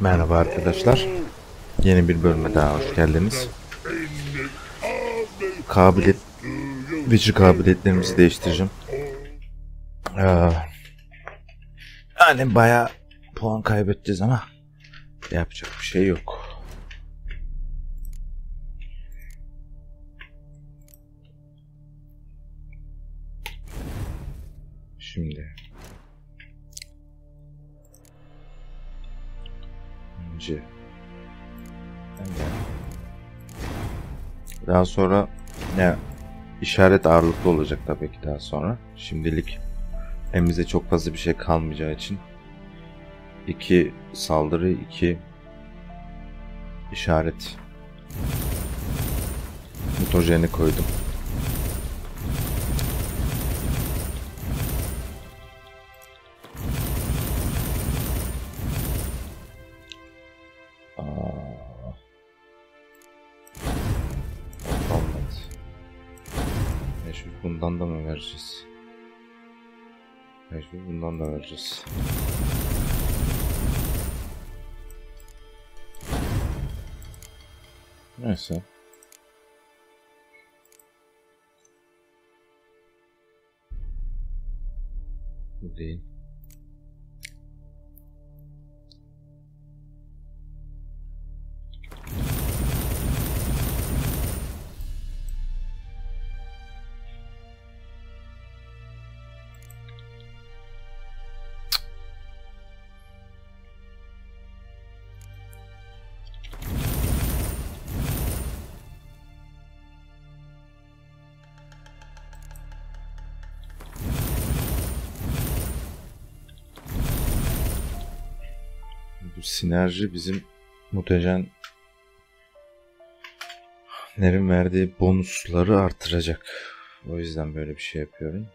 Merhaba arkadaşlar. Yeni bir bölüme daha hoş geldiniz. Kabiliyet, Witcher kabiliyetlerimizi değiştireceğim. Ee, yani bayağı puan kaybedeceğiz ama yapacak bir şey yok. Şimdi önce daha sonra ne işaret ağırlıklı olacak tabii ki daha sonra. Şimdilik elimizde çok fazla bir şey kalmayacağı için iki saldırı, iki işaret mutojeni koydum. Bundan da mı vereceğiz? Mecbur bundan da vereceğiz. Neyse. Bu değil. Sinerji bizim mutejen Ner'in verdiği bonusları artıracak. O yüzden böyle bir şey yapıyorum.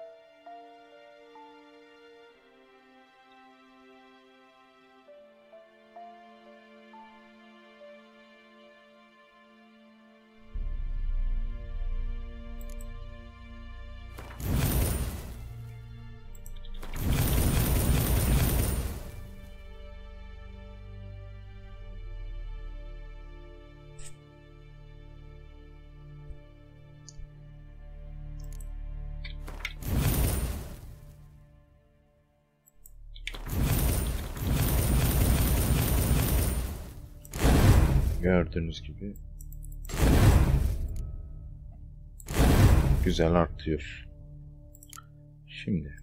Gördüğünüz gibi güzel artıyor. Şimdi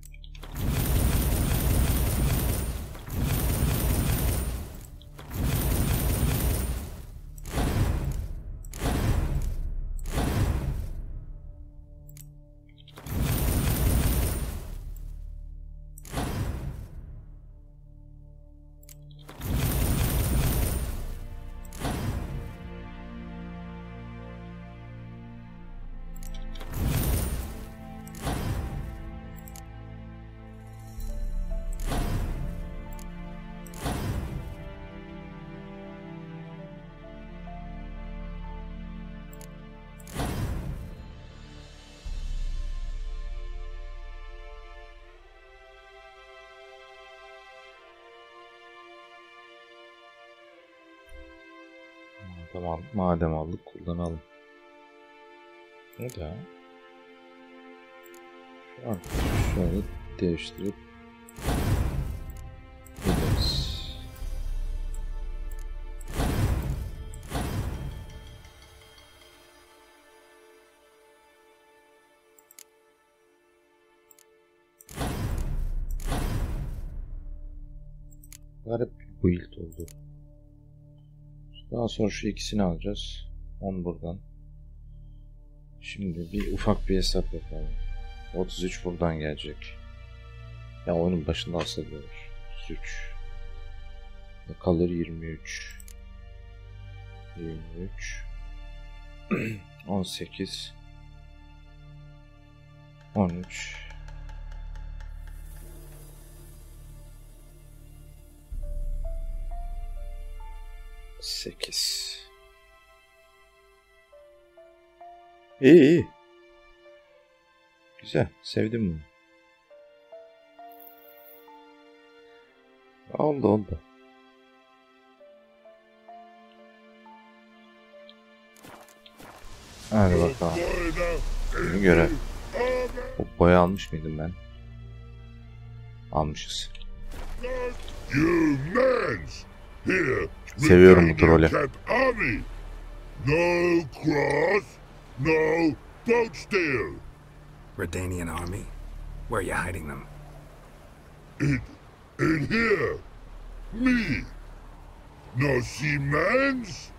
Tamam, madem aldık kullanalım. Ne da? Şu an şöyle değiştirip Daha sonra şu ikisini alacağız. 10 buradan. Şimdi bir ufak bir hesap yapalım. 33 buradan gelecek. Ya oyunun başında aslında olur. 33. Ne kalır 23. 23. 18. 13. 8. İyi iyi. Güzel. Sevdim bunu. Oldu oldu. Hadi bakalım. Bunu göre. Bu boya almış mıydım ben? Almışız. Humans Here, Seviyorum bu trolü. Army! No cross, no boat steal! Redanian army? Where are you hiding them? In, in here, me! No seamans?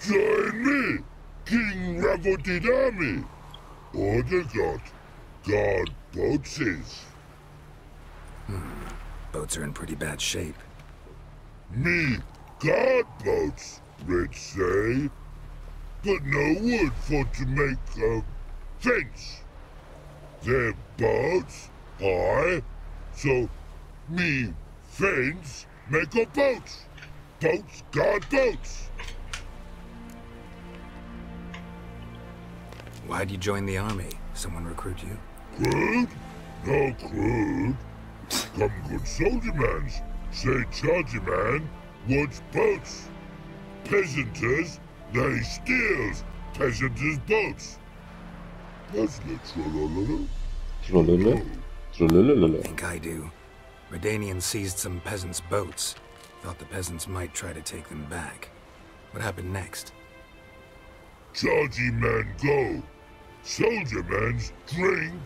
Join me, King Radovid Army! Order got, guard boatses. Hmm, boats are in pretty bad shape. Me guard boats, Red say. But no wood for to make a fence. Their boats high, so me fence make a boats. Boats guard boats. Why'd you join the army? Someone recruit you? Crude? No crude. Come good soldier mans. Say charger man wants boats. Peasanters, they steals peasanters' boats. That's the trollololo. Trollolö. Trollolö. Think I do. Redanians seized some peasants' boats. Thought the peasants might try to take them back. What happened next? Chargy man go. Soldier mans drink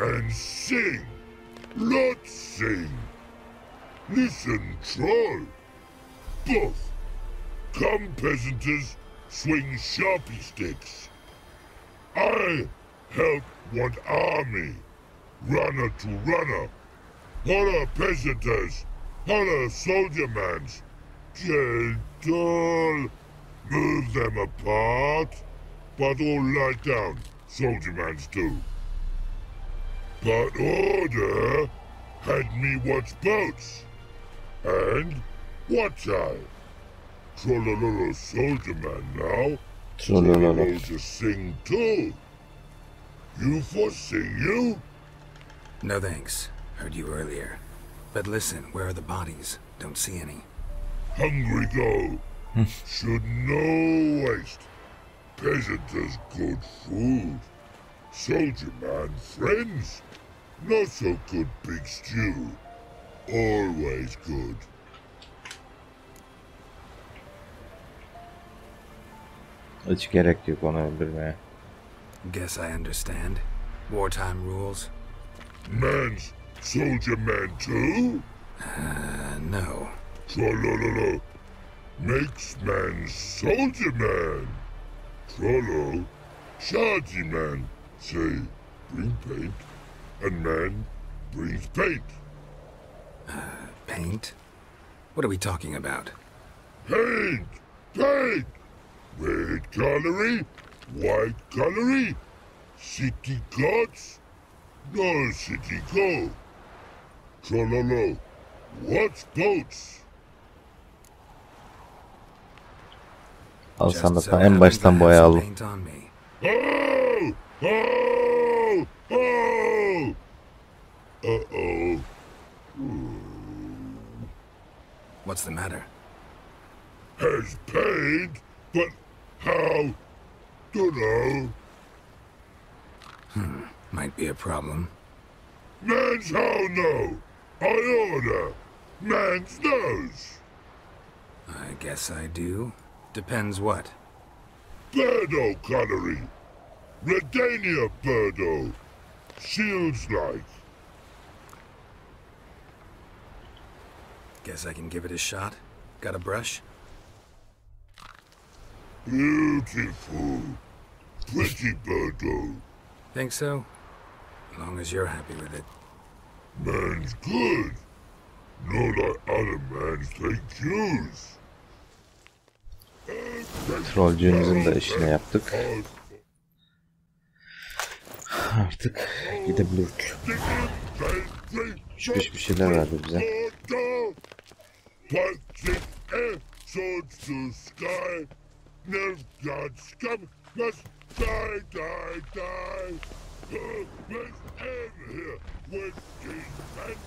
and sing. Lot sing. Listen, troll. Both. Come, peasanters, swing sharpie sticks. I help one army. Runner to runner. Holla peasanters. Holla soldier mans. Gentle. Move them apart. But all lie down. Soldier mans do. But order had me watch boats. And watch I. Trollololo soldier man now. Trollololo. To sing too. You for sing you? No thanks. Heard you earlier. But listen, where are the bodies? Don't see any. Hungry go. Hmm. Should no waste. Peasanters good food. Soldier man friends. Not so good big stew. Always good. Hiç gerek yok onu öldürmeye. Guess I understand. Wartime rules? Man's soldier man too? Uh, no. Trollololo. Makes man soldier man. Trollo. Shardy man. Say, bring paint. And man brings paint. Paint? What are we talking about? Paint! Paint! Red colory, white colory, city gods, no city go. Trollolo, what's boats? Al Just sana so ta en happens baştan I have boya some aldım. paint on me. Oh! Oh! Oh! Uh-oh. Hmm. What's the matter? Has paid, but how? Dunno. Hmm, might be a problem. Man's how no. I order. Man's nose. I guess I do. Depends what. Birdo colory. Redania Birdo. Shields like. Guess I can give it a shot. Got a brush? Beautiful. Pretty Birdo. Think so? As long as you're happy with it. Man's good. Not like other man's take use. Trollcüğümüzün de işini yaptık. Artık gidebiliriz. Pişmiş bir şeyler verdi bize. Watching towards to sky. Nerve.scum must die, die, die. Uh, let's end here with the good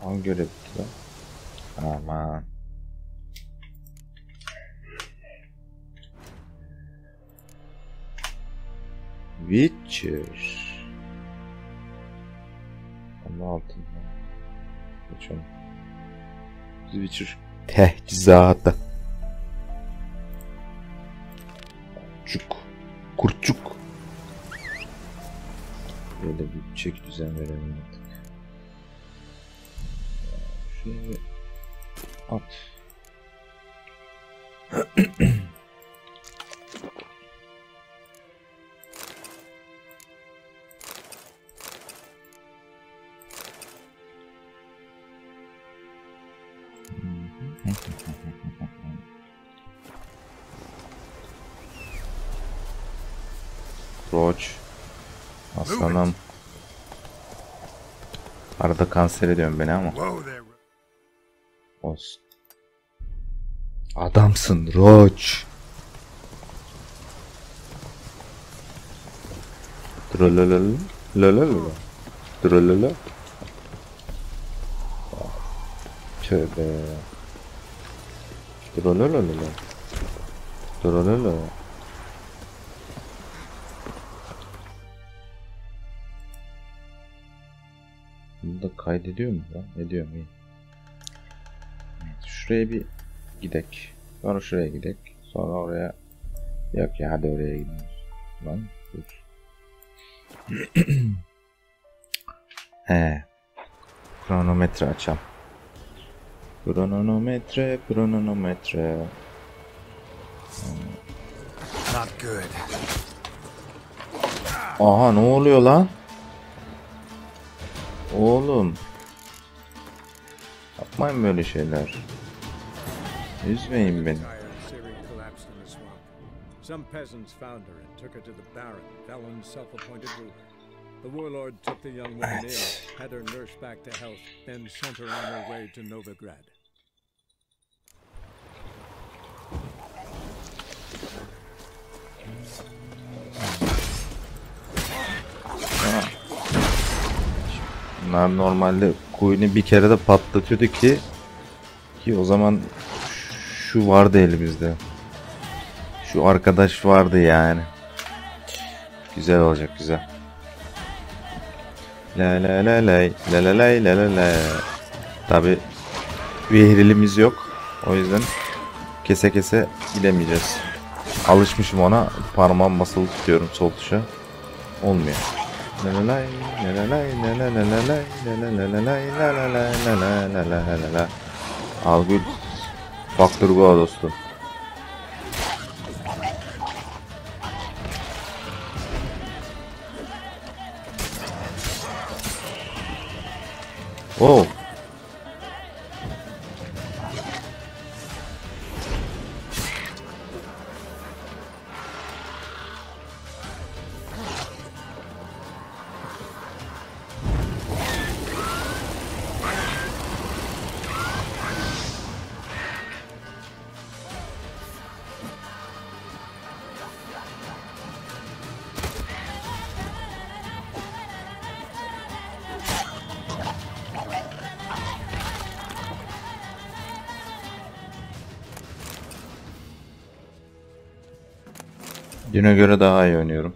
Hangi üretti lan? man. Witcher. Ama altında. Geç onu. Witcher. Teçhizatı. Kurtçuk. Kurtçuk. Böyle bir çek düzen verelim artık. Şunu at. kanser ediyorsun beni ama. Olsun. Adamsın Roach. Drololol. Lololol. Drololol. Tövbe. Drololol. Drololol. Kaydediyor mu lan? Ediyor mu? İyi. Evet, şuraya bir gidek. Sonra şuraya gidek. Sonra oraya yok ya hadi oraya gidiyoruz. Lan dur. He. Kronometre açalım. Kronometre, kronometre. Not good. Aha ne oluyor lan? Oğlum. Yapmayın böyle şeyler. Üzmeyin beni. Some peasants found her and took her to the Baron, Felon's self-appointed ruler. The warlord took the young woman in, had her nursed back to health, then sent her on her way to Novigrad. Bunlar normalde koyunu bir kere de patlatıyordu ki ki o zaman şu vardı elimizde. Şu arkadaş vardı yani. Güzel olacak güzel. La la la lay la la lay la la la. Tabi vehrilimiz yok. O yüzden kese kese gidemeyeceğiz. Alışmışım ona. Parmağım basılı tutuyorum sol tuşa. Olmuyor. Al gül. Faktör go dostum. Oh. Düne göre daha iyi oynuyorum.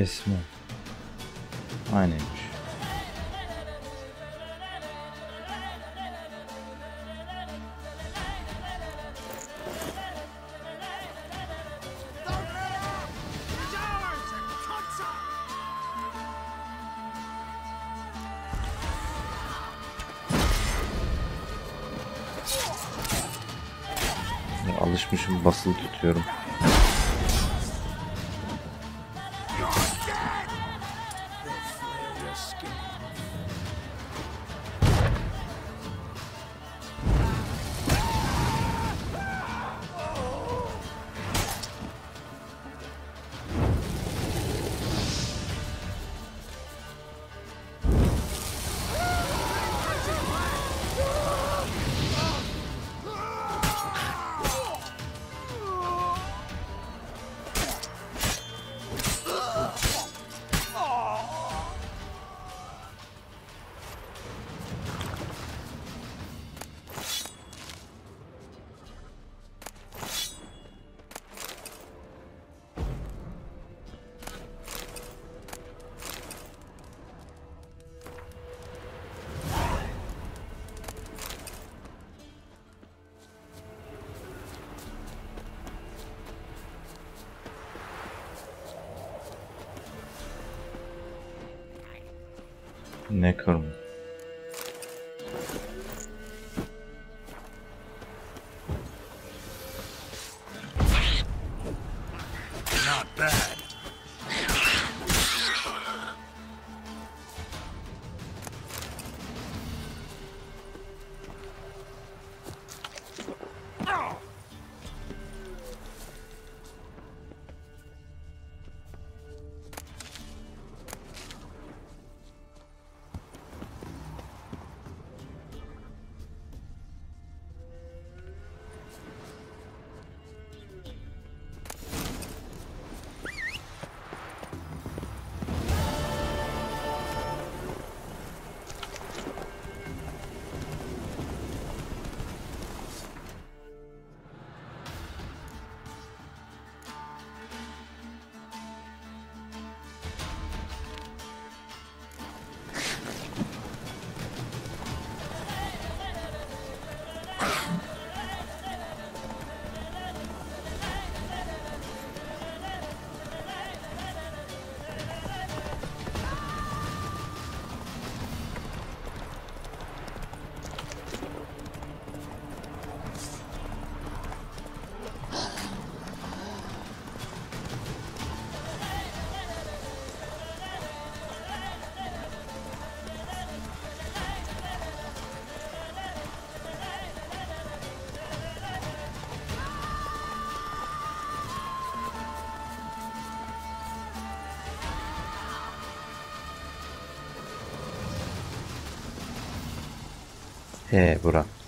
Kesme. えー、ブラッ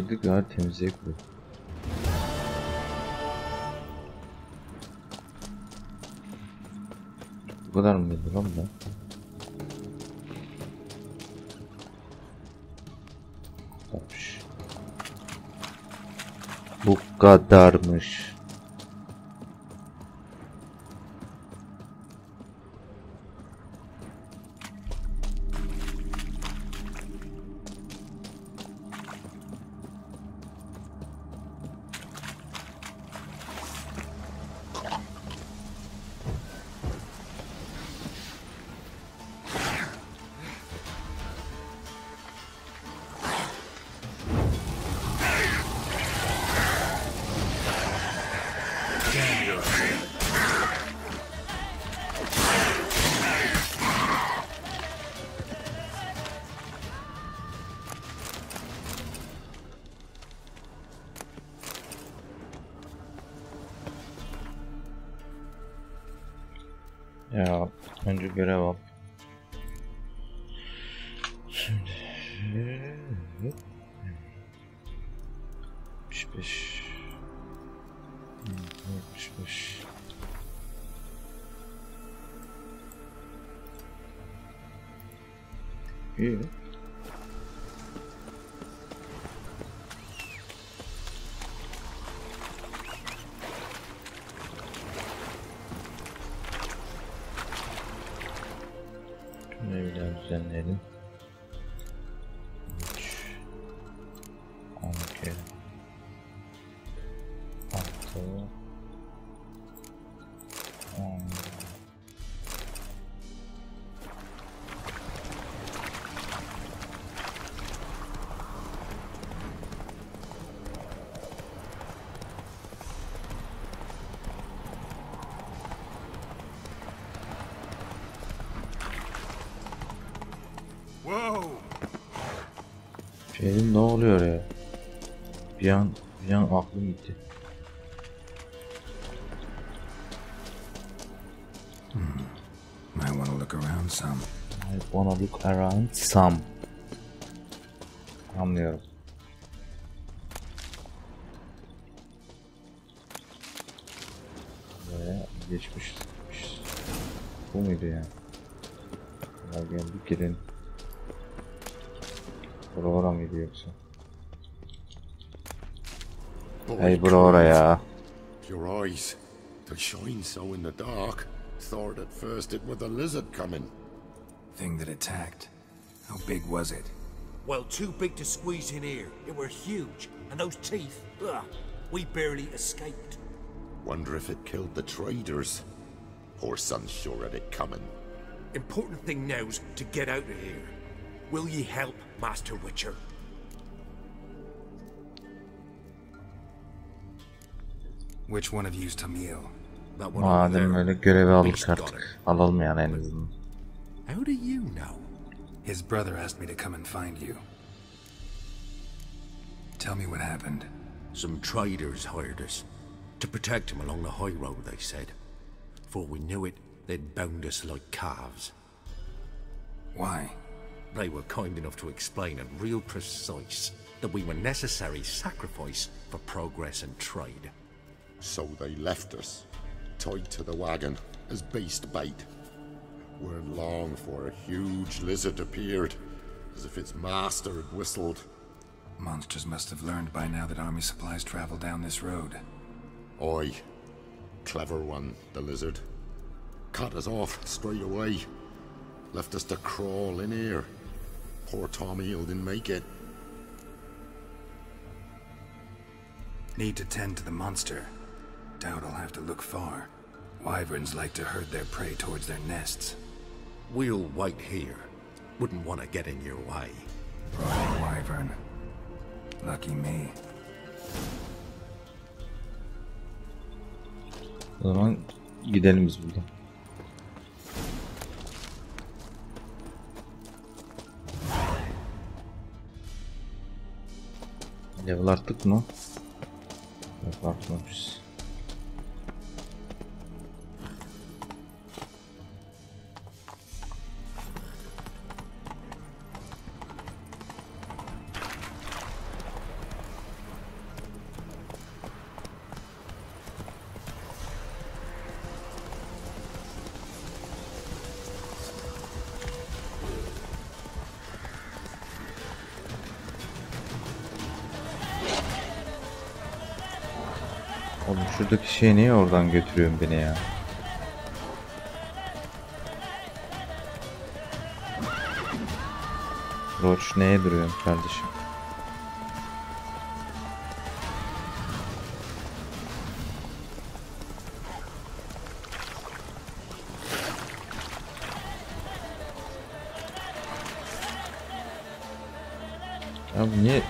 Kirli gar temizliğe kurul. Bu kadar mıydı lan bu? Bu kadar 75. İyi. Oluyor ya? Bir an bir an aklım gitti. Might want to look around some. I wanna look around some. Anlıyorum. Hey buralara. Your eyes, they shine so in the dark. Thought at first it was a lizard coming. Thing that attacked. How big was it? Well, too big to squeeze in here. It were huge. And those teeth, ugh, we barely escaped. Wonder if it killed the traders. Poor son's sure of it coming. Important thing now's to get out of here. Will ye help, Master Witcher? Which one of you's Tamil? That one over Madem there. öyle görevi aldık Beast artık. Alalım yani en azından. How do you know? His brother asked me to come and find you. Tell me what happened. Some traders hired us. To protect him along the high road, they said. Before we knew it, they'd bound us like calves. Why? They were kind enough to explain it real precise that we were necessary sacrifice for progress and trade. So they left us, tied to the wagon as beast bait. Weren't long for a huge lizard appeared, as if its master had whistled. Monsters must have learned by now that army supplies travel down this road. Oi, clever one, the lizard. Cut us off straight away. Left us to crawl in here. Poor Tommy Eel didn't make it. Need to tend to the monster. Doubt I'll have to look far. Wyverns like to herd their prey towards their nests. We'll wait here. Wouldn't want to get in your way. Right, Wyvern. Lucky me. O zaman gidelim biz buradan. Level arttık mı? Yok artmamışız. Şuradaki şey niye oradan götürüyorsun beni ya? Roach neye duruyorsun kardeşim? Ya niye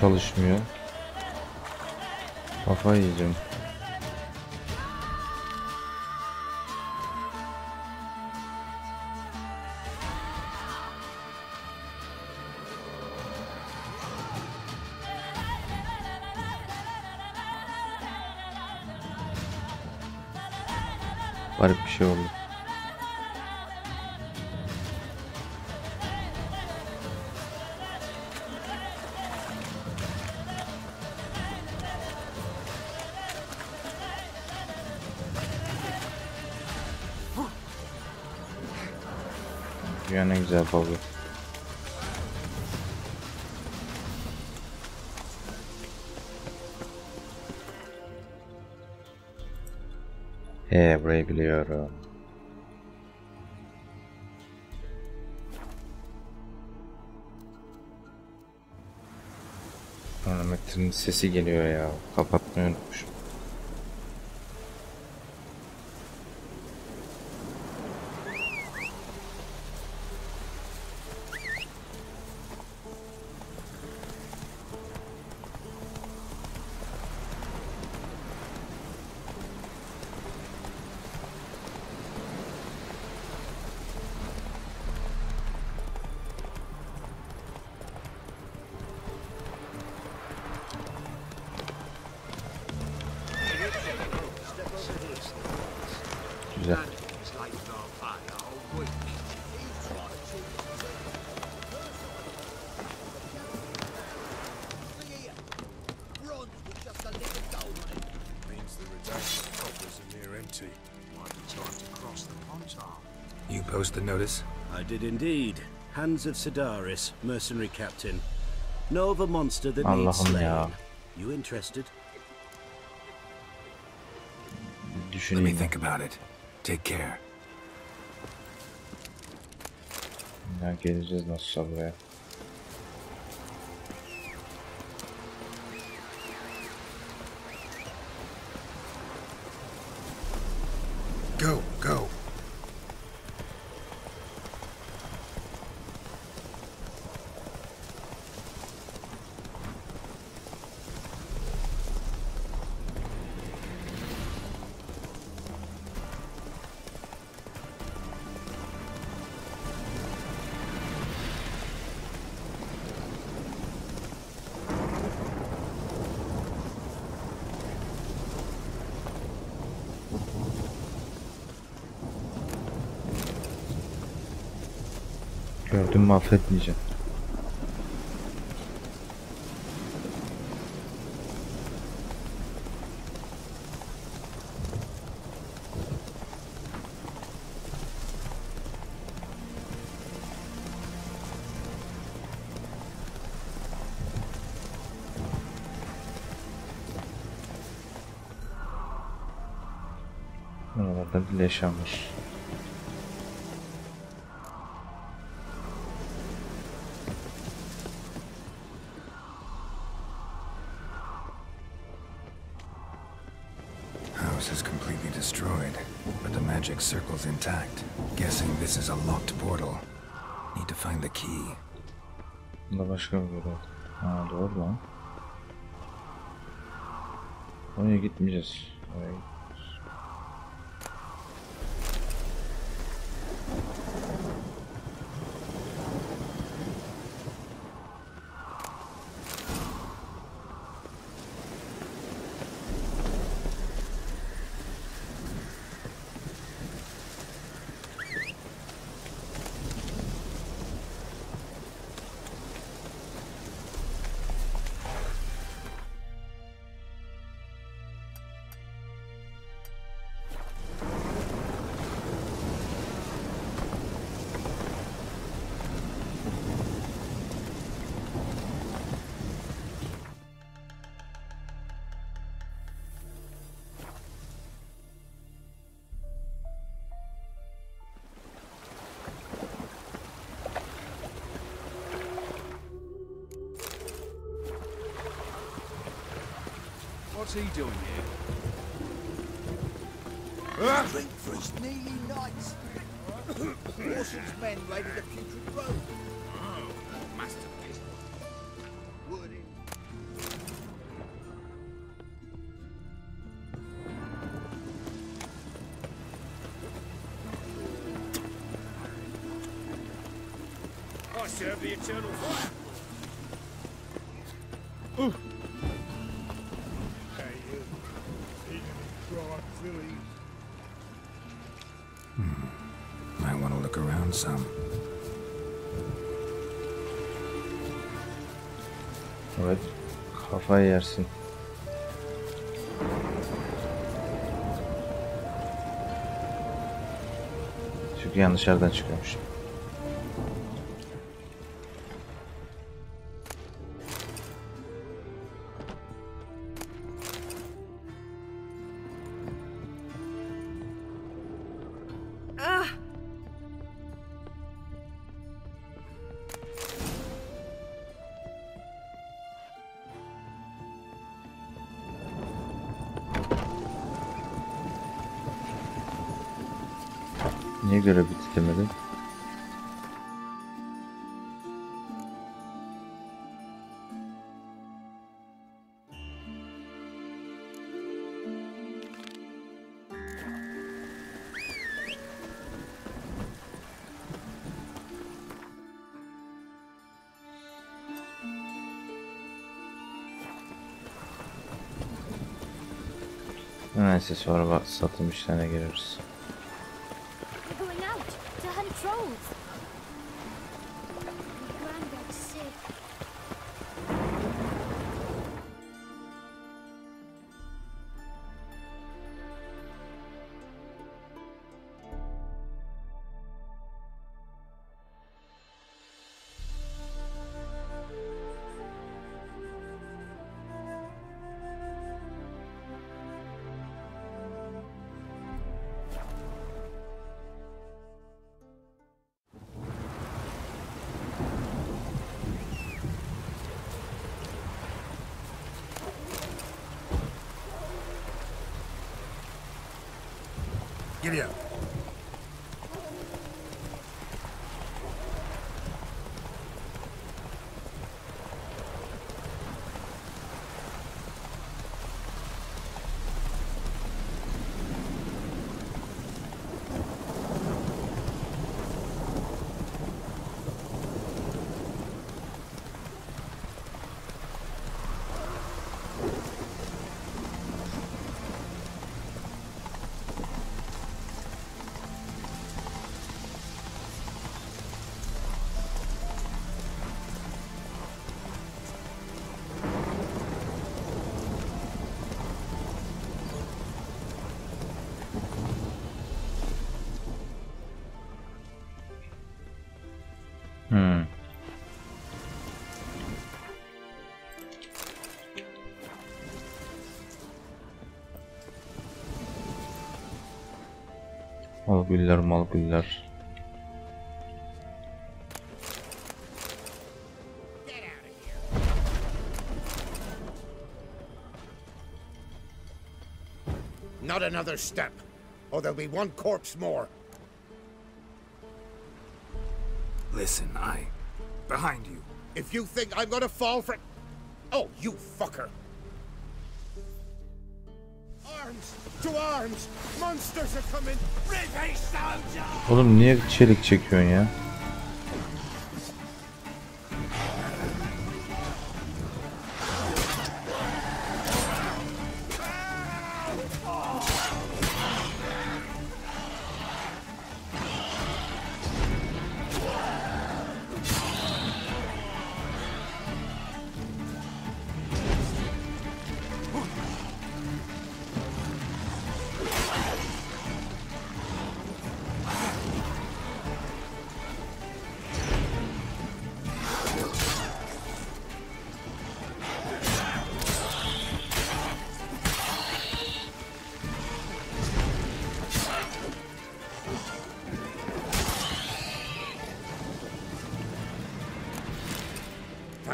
çalışmıyor? Kafayı yiyeceğim. Dünyanın en güzel balığı. He burayı biliyorum. Kronometrenin sesi geliyor ya. Kapatmayı unutmuşum. Hands of Cidaris, mercenary captain. Know of a monster that needs Allah'ım slain. ya. You interested? Let me think about it. Take care. Ya geleceğiz nasılsa buraya. Rabbim affetmeyecek. Buralarda leş almış. Başka bir görev. Ha doğru lan. Oraya gitmeyeceğiz. Oraya gitmeyeceğiz. Doing here? Drink for his nearly nights. Orson's men raided a putrid road. Oh, masterpiece. Wood in. I serve the eternal fire. Kafayı yersin. Çünkü yanlış yerden çıkıyormuş. Niye görev bitiremedim? Neyse sonra satılmışlarına gireriz. Güller mal güller. Not another step, or there'll be one corpse more. Listen, I. Behind you. If you think I'm gonna fall for... Oh, you fucker! Arms! To arms! Oğlum niye çelik çekiyorsun ya?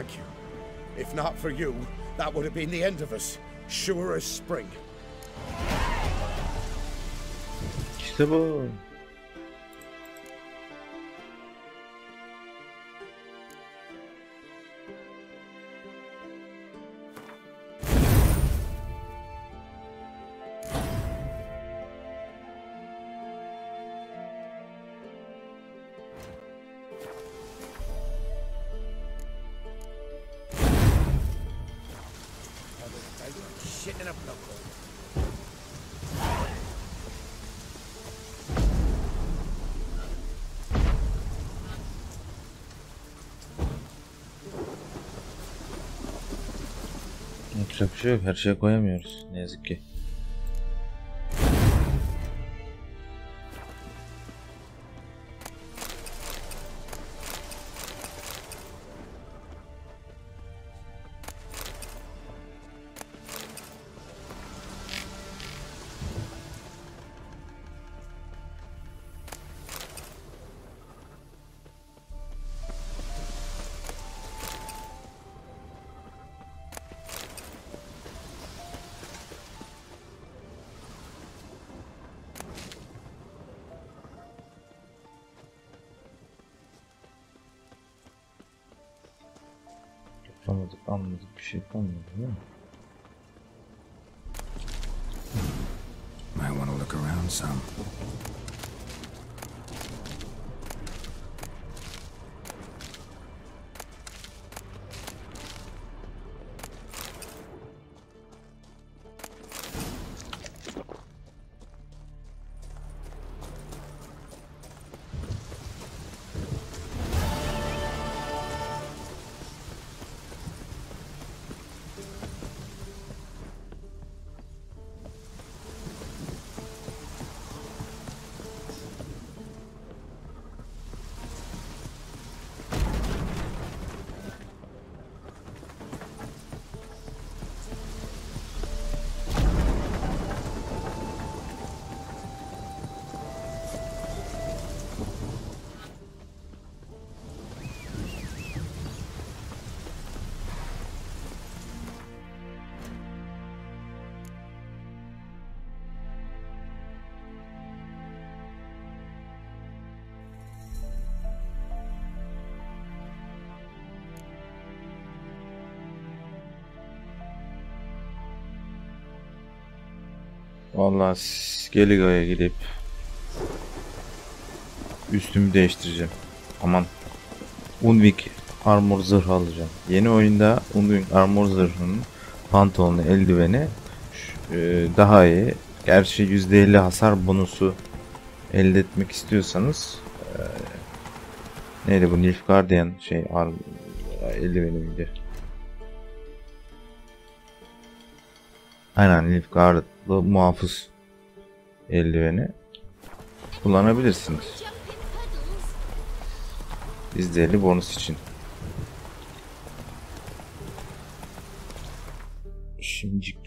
Thank you. If not for you, that would have been the end of us. Sure as spring. İşte. Şey yok. Her şeye koyamıyoruz. Ne yazık ki. Vallahi Skelliga'ya gidip üstümü değiştireceğim. Aman. Unvik armor zırh alacağım. Yeni oyunda Unvik armor zırhının pantolonu, eldiveni e, daha iyi. Gerçi %50 hasar bonusu elde etmek istiyorsanız e, neydi bu Nilfgaardian şey eldiveni miydi? Aynen Nilfgaardlı muhafız eldiveni kullanabilirsiniz. %50 bonus için. Şimdicik.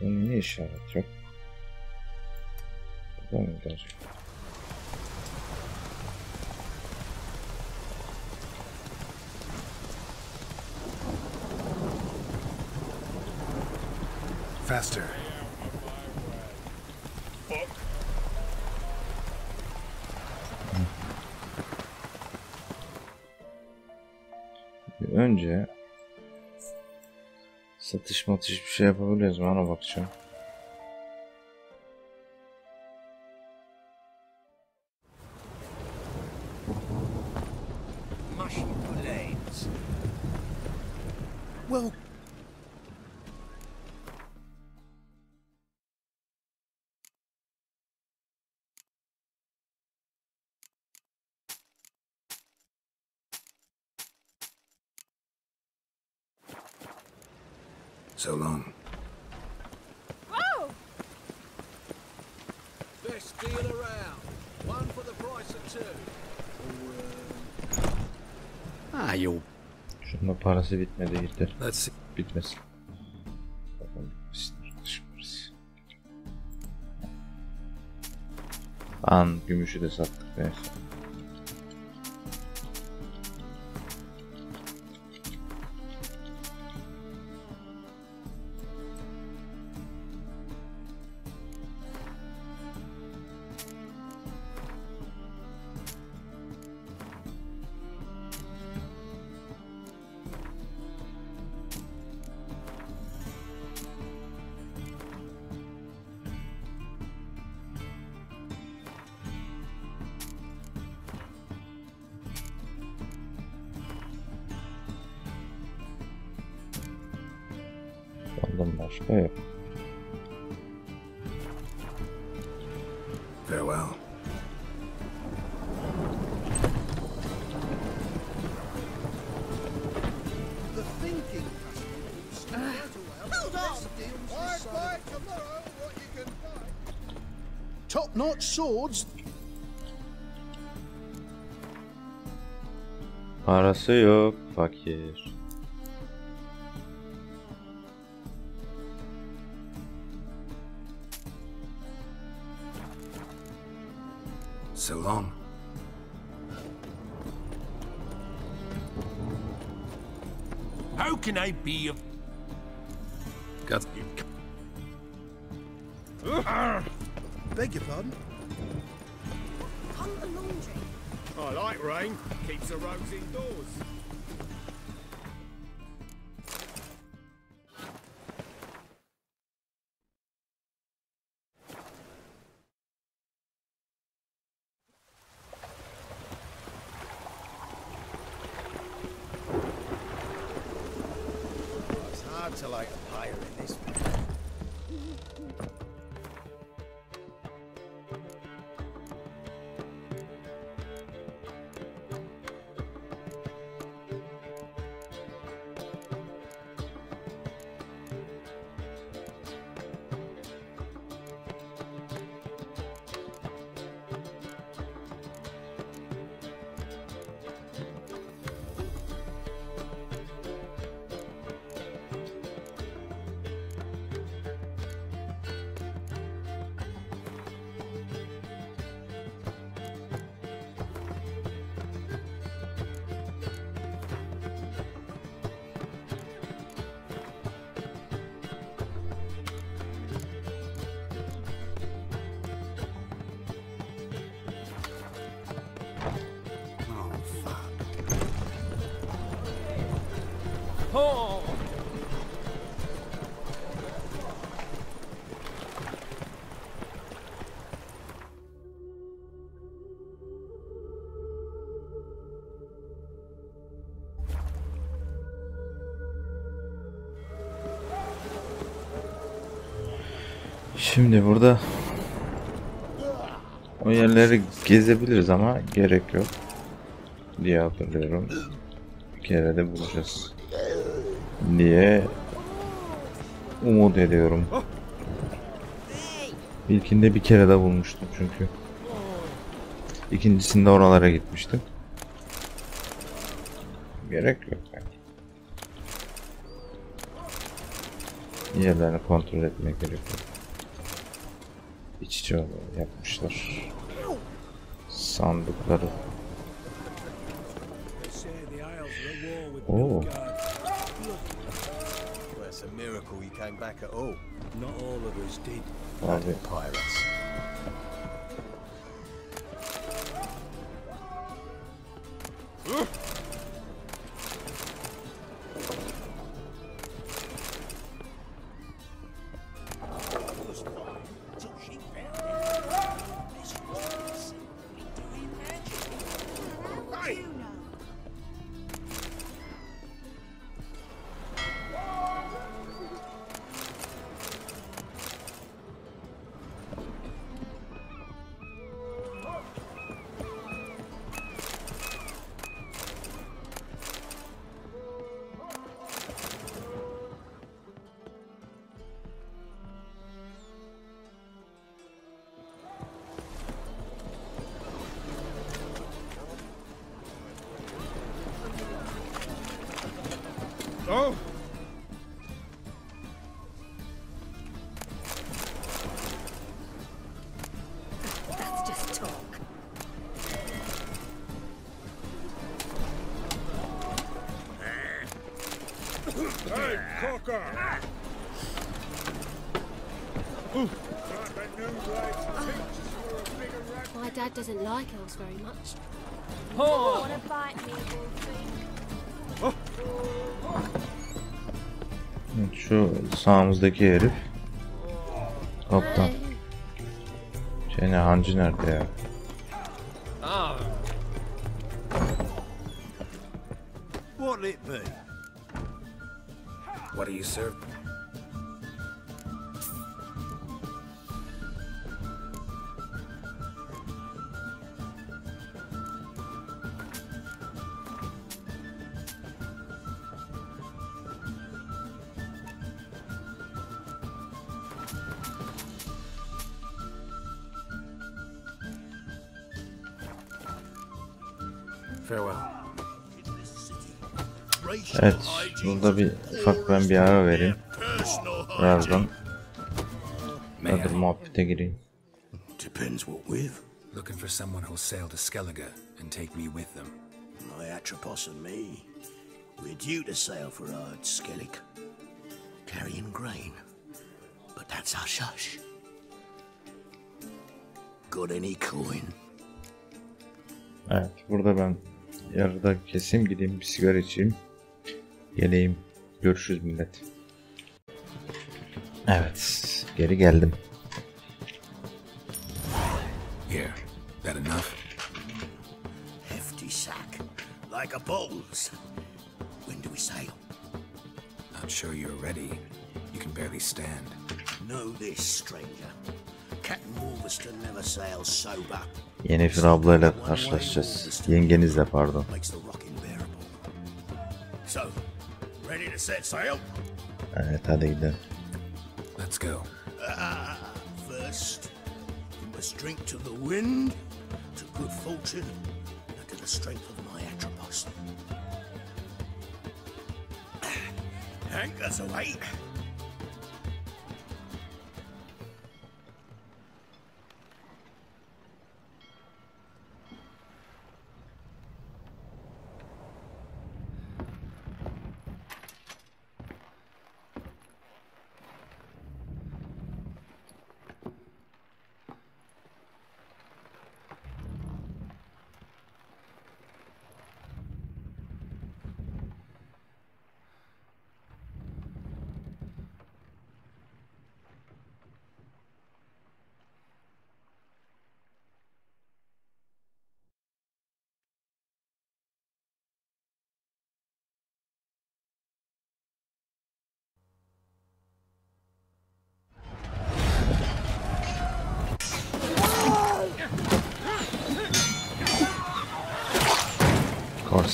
Bunun ne işaret yok? Burada mıydı acaba? Faster. Önce satış matış bir şey yapabiliyoruz mu ona bakacağım. Parası bitmedi gitti. Let's see. Bitmesin. Bakalım. Lan gümüşü de sattık neyse. Yok fakir. So Şimdi burada o yerleri gezebiliriz ama gerek yok diye hatırlıyorum. Bir kere de bulacağız diye umut ediyorum. İlkinde bir kere de bulmuştum çünkü. İkincisinde oralara gitmiştim. Gerek yok yani. Yerlerini kontrol etmek gerekiyor. İç içe yapmışlar. Sandıkları. Sağımızdaki herif. Kaptan. Şey ne hancı nerede ya? What'll it be? What do you serve? Burada bir ufak ben bir ara vereyim. Birazdan May öbür I? muhabbete gireyim. Depends what with. Looking for someone who'll sail to Skellige and take me with them. My Atropos and me. We're due to sail for Ard Skellig. Carrying grain. But that's hush hush. Got any coin? Evet burada ben yarıda keseyim gideyim bir sigara içeyim. Geleyim. Görüşürüz millet. Evet geri geldim. Here. That enough? Hefty sack, like a bull's. When do we sail? Not sure you're ready. You can barely stand. Know this, stranger. Captain Wolverston never sails sober. Yennefer ablayla karşılaşacağız. Yengenizle pardon. Set sail? Evet hadi gidelim. Let's go. Ah, first, we must drink to the wind, to good fortune, and to the strength of my Atropos. Anchors away.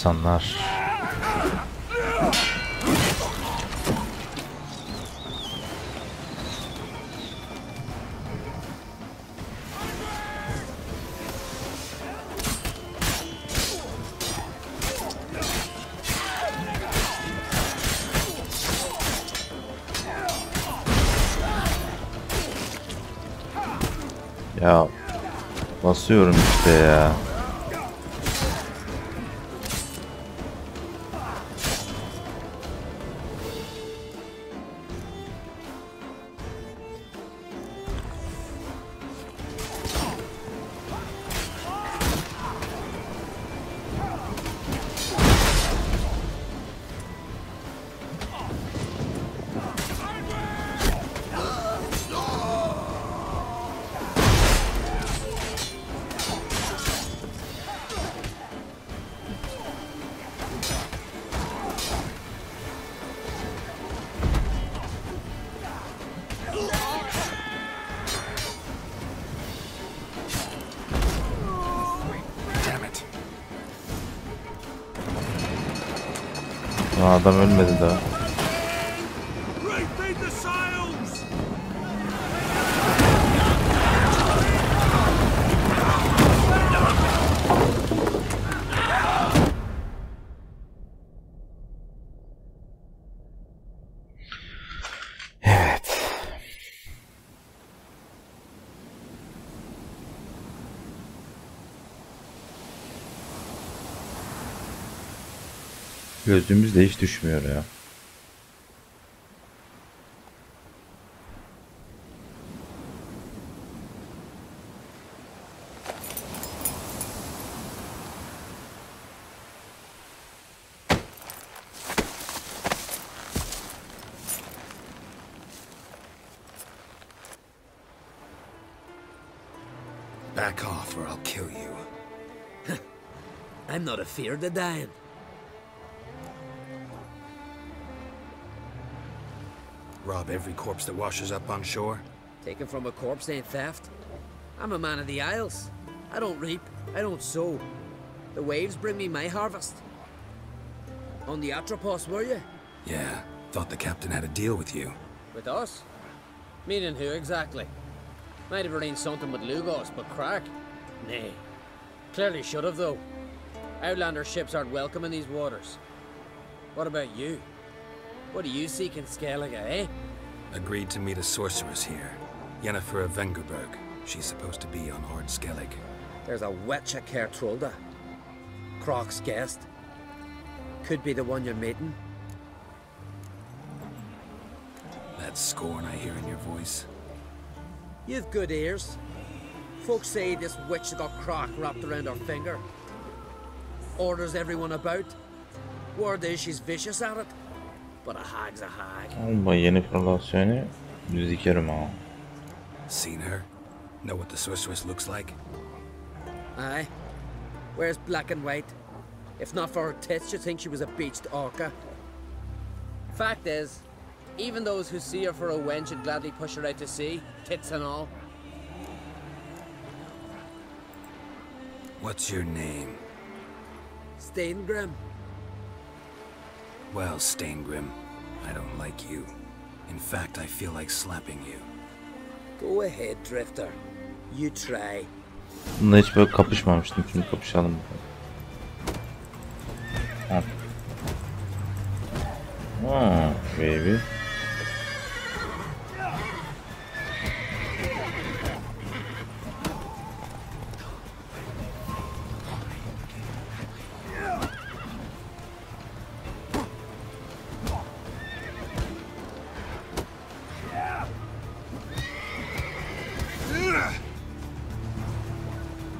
Korsanlar. Ya basıyorum işte ya. Adam ölmedi daha. Gözümüz de hiç düşmüyor ya. Back off or I'll kill you. I'm not afeard of dying. Rob every corpse that washes up on shore? Taken from a corpse ain't theft. I'm a man of the Isles. I don't reap, I don't sow. The waves bring me my harvest. On the Atropos, were you? Yeah, thought the captain had a deal with you. With us? Meaning who exactly? Might have arranged something with Lugos, but Crach? Nay. Clearly should have, though. Outlander ships aren't welcome in these waters. What about you? What do you seek in Skellige, eh? Agreed to meet a sorceress here. Yennefer of Vengerberg. She's supposed to be on Ard Skellig. There's a witch at Kertrolda. Crach's guest. Could be the one you're meeting. That scorn I hear in your voice. You've good ears. Folks say this witch got Crach wrapped around her finger. orders everyone about. Word is she's vicious at it, but a hag's a hag. Ama Yennefer laf söyle. Düz dikerim ha. Seen her? Know what the Swiss Swiss looks like? Aye. Wears black and white. If not for her tits, you'd think she was a beached orca. Fact is, even those who see her for a wench would gladly push her out to sea, tits and all. What's your name? Steingrim. Well, Steingrim, I don't like you. In fact, I feel like slapping you. Go ahead, Drifter. You try. Bununla hiç böyle kapışmamıştım. Şimdi kapışalım. Al. Aa, baby.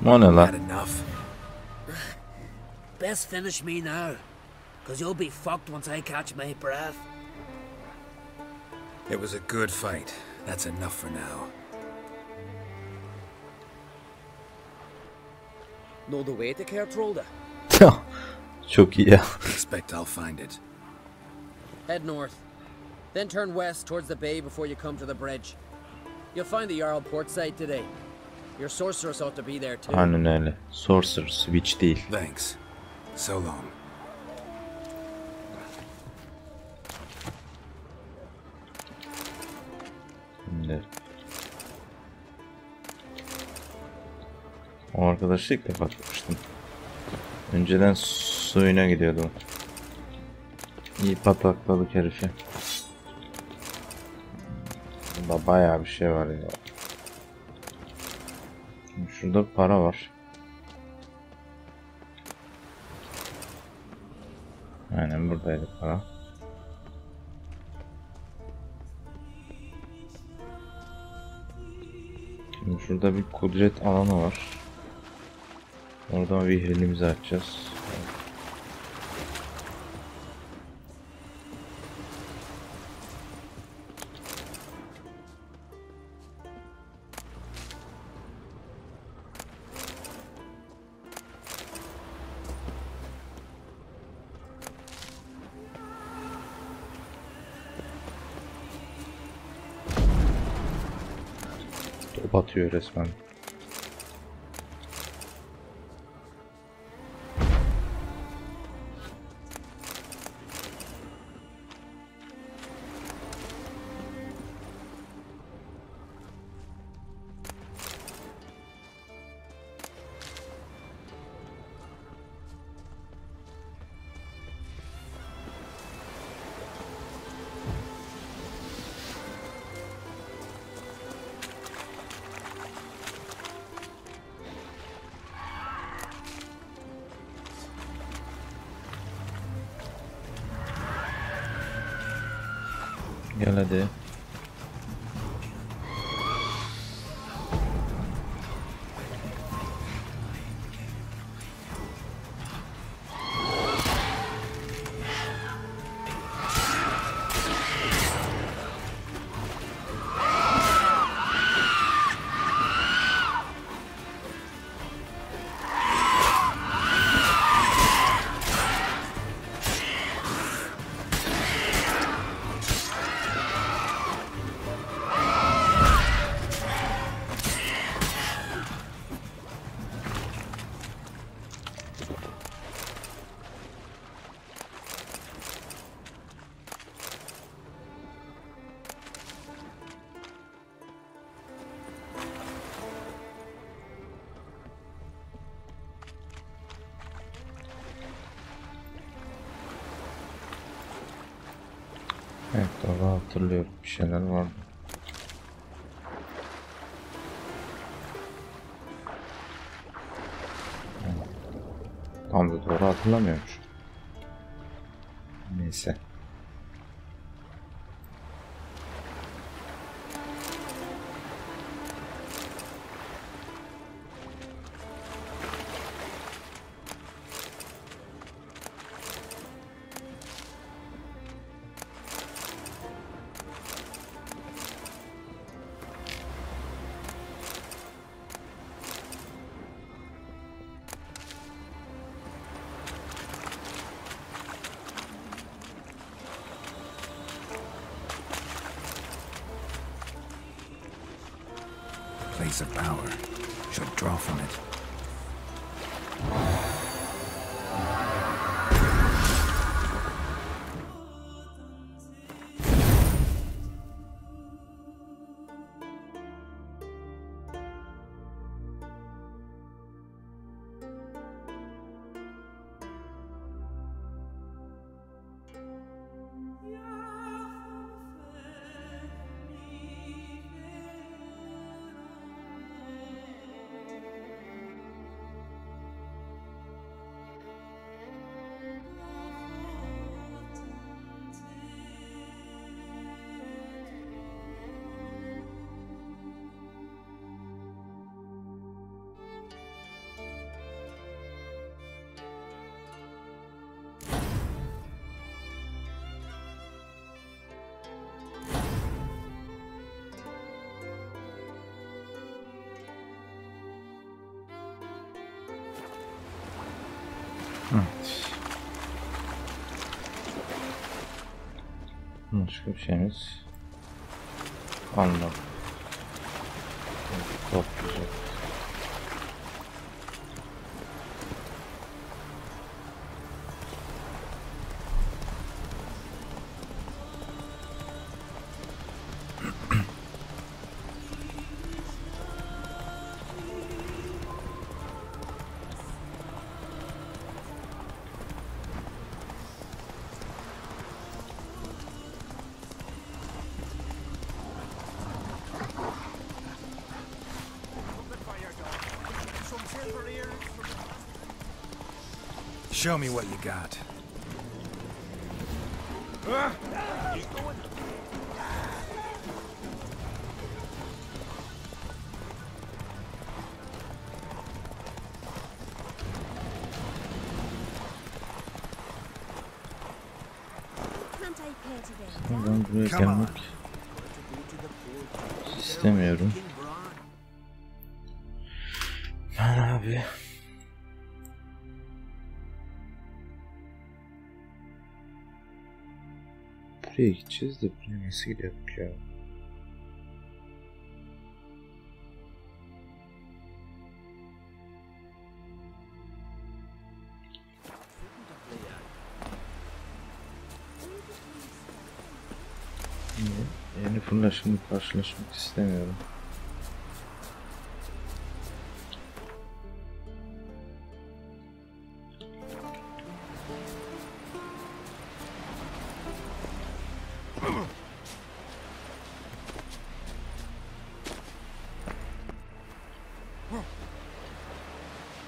O ne Had enough. Best finish me now, because you'll be fucked once I catch my breath. It was a good fight. That's enough for now. Know the way to Kaer Trolde? Çok iyi ya. Expect I'll find it. Head north. Then turn west towards the bay before you come to the bridge. You'll find the Jarl port side today. Your sorceress ought to be there too. Aynen öyle. Sorcerer Switch değil. Thanks. So long. Şimdi. O arkadaşı ilk defa görmüştüm. Önceden suyuna gidiyordum. İyi patakladık herifi. Bunda bayağı bir şey var ya. Şurada para var. Aynen buradaydı para. Şimdi şurada bir kudret alanı var. Oradan vihrilimizi açacağız. Top atıyor resmen. Evet doğru hatırlıyorum. Bir şeyler vardı. Tam da doğru hatırlamıyormuş. Hiçbir şeyimiz anlam. Top güzel. Show me what you got. Can't I pay to them? Ben buraya Come on. gelmek istemiyorum. Buraya gideceğiz de buraya nasıl gidiyorduk ya? Yeni fırlaşımla karşılaşmak istemiyorum.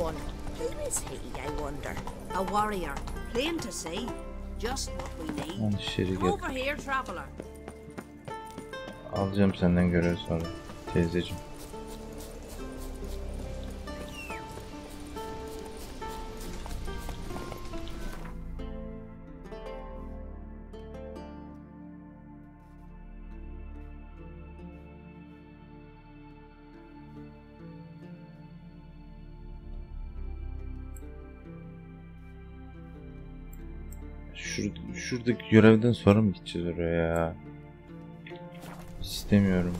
one. Who is he, I wonder? A warrior. Plain to see. Just what we need. Hadi içeri Come over here, traveller. Alacağım senden görev sonra. Teyzeciğim. Görevden sonra mı gideceğiz oraya ya? İstemiyorum.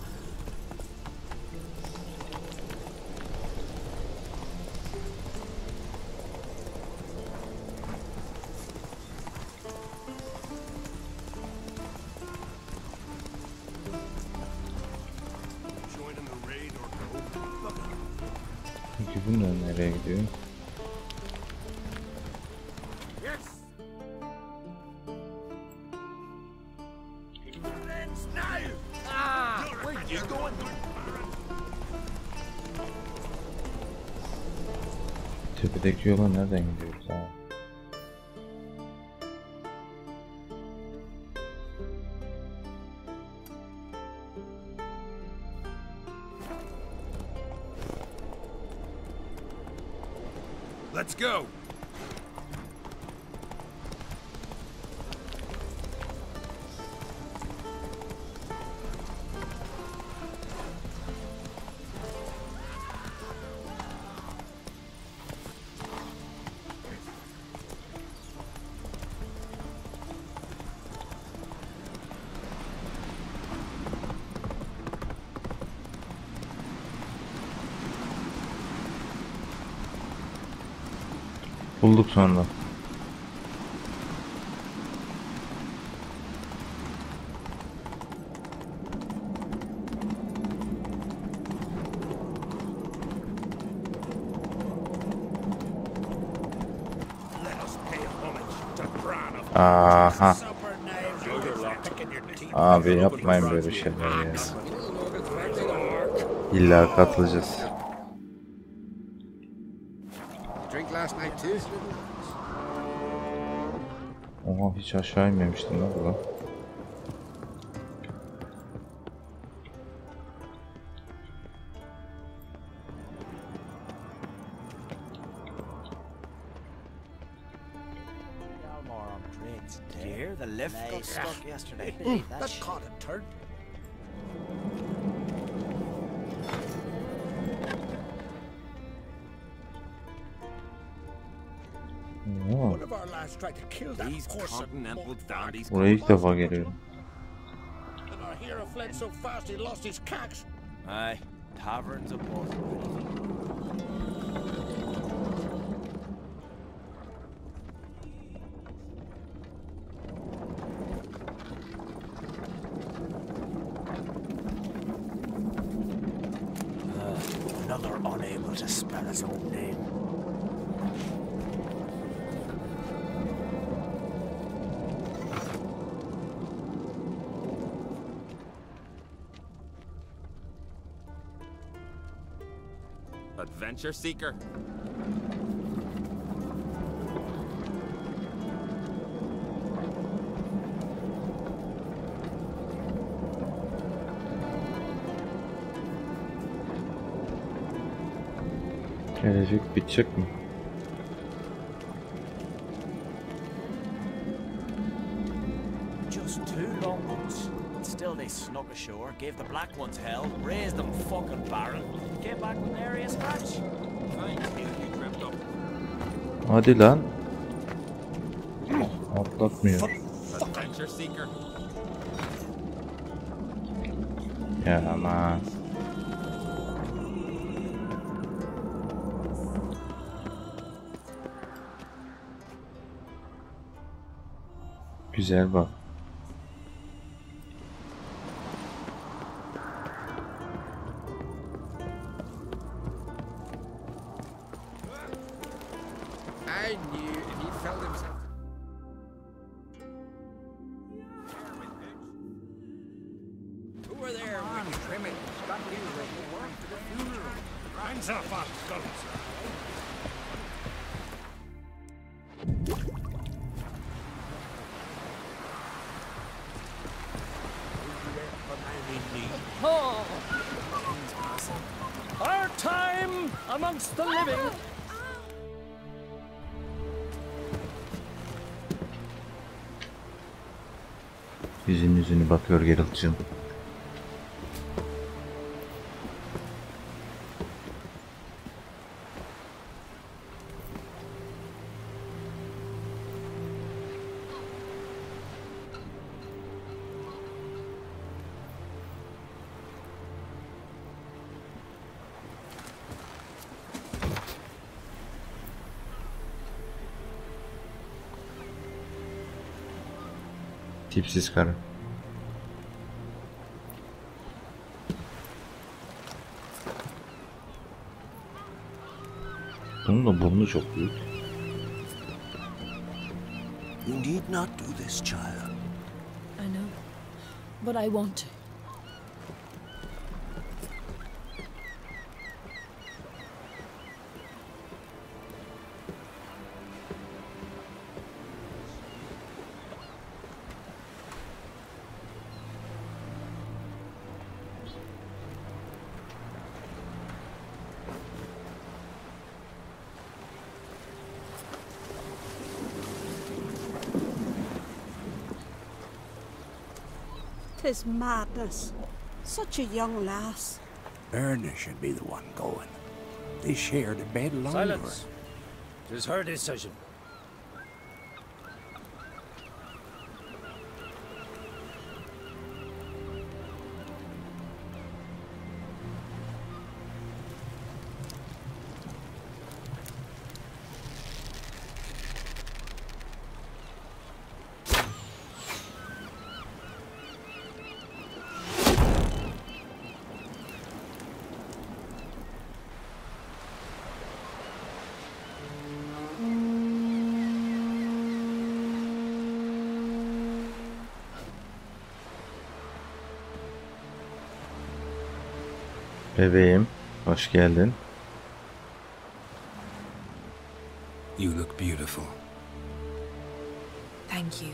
bulduk sonunda. Aha. Abi yapmayın böyle şeyler ya. İlla katılacağız. Oha hiç aşağı inmemiştim lan buradan. buraya ilk defa geliyorum. and our hero Bitecek mi? Just two long ones. But still they snuck ashore, gave the black ones hell, raised them fucking barren, came back with nary a scratch. Thanks, you tripped up. Hadi lan. Atlatmıyor. Ya aman. Güzel bak. Bakıyor Geralt'cığım. Tipsiz karı. Burnu çok büyük. You need not do this, child. I know. But I want to. Tis madness. Such a young lass. Erna should be the one going. They shared a bed longer. Silence. It is her decision. Bebeğim, hoş geldin. You look beautiful. Thank you.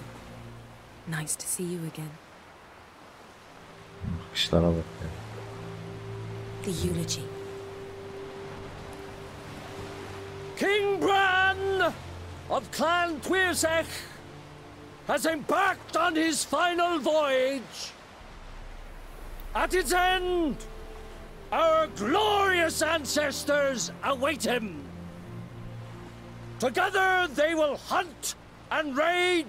Nice to see you again. Bakışlara bak ya. The eulogy. King Bran of Clan Tuirseach has embarked on his final voyage. At its end, our glorious ancestors await him. Together they will hunt and raid.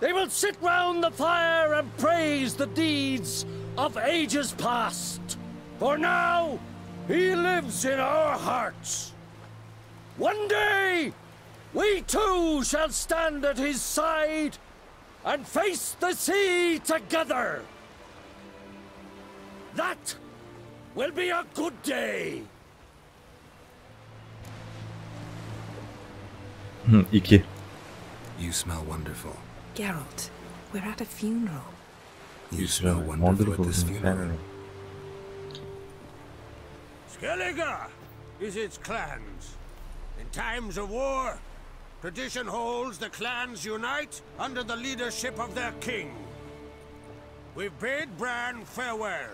They will sit round the fire and praise the deeds of ages past. For now, he lives in our hearts. One day, we too shall stand at his side and face the sea together. Will be a good day. Hı, iki. You smell wonderful. Geralt, we're at a funeral. You smell wonderful at this funeral. Skellige is its clans. In times of war, tradition holds the clans unite under the leadership of their king. We've bade Bran farewell.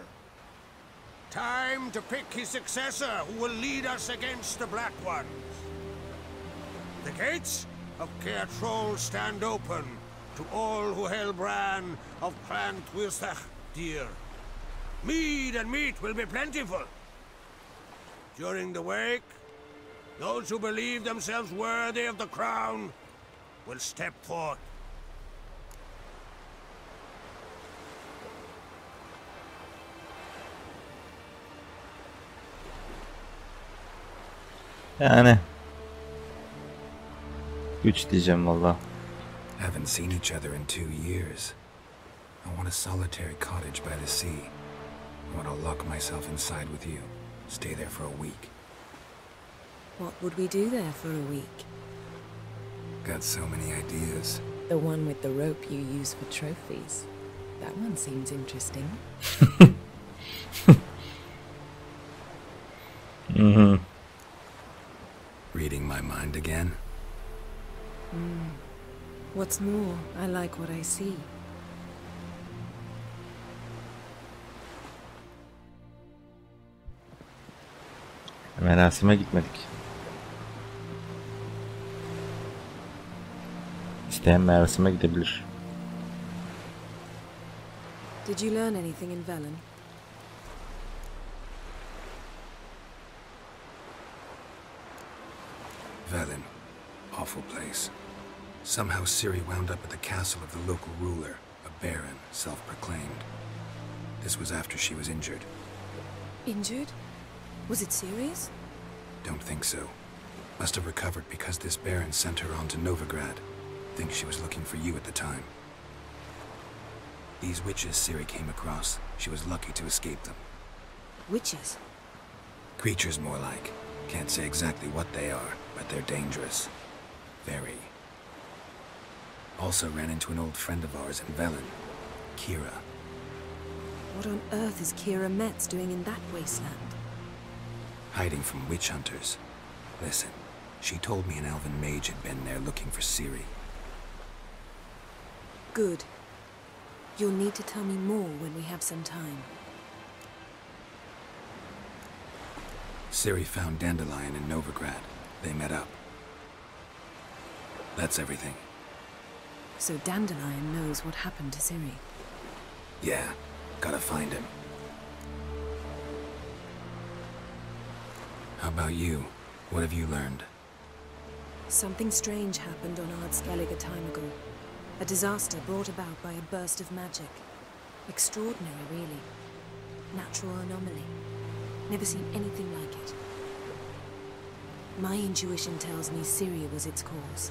Time to pick his successor who will lead us against the Black Ones. The gates of Kaer Trolde stand open to all who hail Bran of Clan dear. Mead and meat will be plentiful. During the wake, those who believe themselves worthy of the crown will step forth. Yani. Güç diyeceğim valla. Haven't seen each other in two years. I want a solitary cottage by the sea. I want to lock myself inside with you. Stay there for a week. What would we do there for a week? Got so many ideas. The one with the rope you use for trophies. That one seems interesting. Mhm. Again? Hmm. What's more, I like what I see. Merasime gitmedik. İsteyen merasime gidebilir. Did you learn anything in Velen? Velen. Awful place. Somehow Ciri wound up at the castle of the local ruler, a baron, self-proclaimed. This was after she was injured. Injured? Was it serious? Don't think so. Must have recovered because this baron sent her on to Novigrad. Think she was looking for you at the time. These witches Ciri came across, she was lucky to escape them. Witches? Creatures more like. Can't say exactly what they are, but they're dangerous. Very. Also ran into an old friend of ours in Velen, Keira. What on earth is Keira Metz doing in that wasteland? hiding from witch hunters. Listen, she told me an elven mage had been there looking for Ciri. Good. You'll need to tell me more when we have some time. Ciri found Dandelion in Novigrad. They met up. That's everything. So Dandelion knows what happened to Ciri. Yeah, gotta find him. How about you? What have you learned? Something strange happened on Ard Skellig a time ago. A disaster brought about by a burst of magic. Extraordinary, really. Natural anomaly. Never seen anything like it. My intuition tells me Ciri was its cause.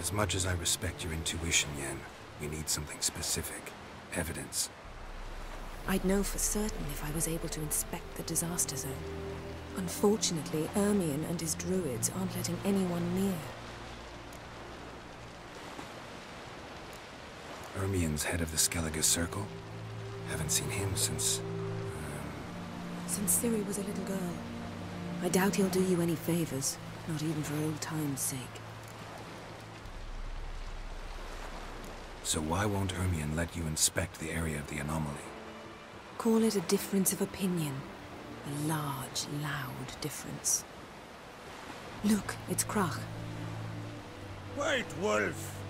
As much as I respect your intuition, Yen, we need something specific. Evidence. I'd know for certain if I was able to inspect the disaster zone. Unfortunately, Ermion and his druids aren't letting anyone near. Ermion's head of the Skellige Circle? Haven't seen him since... Um, since Ciri was a little girl. I doubt he'll do you any favors, not even for old time's sake. So why won't Ermion let you inspect the area of the anomaly? Call it a difference of opinion. A large, loud difference. Look, it's Crach. White Wolf,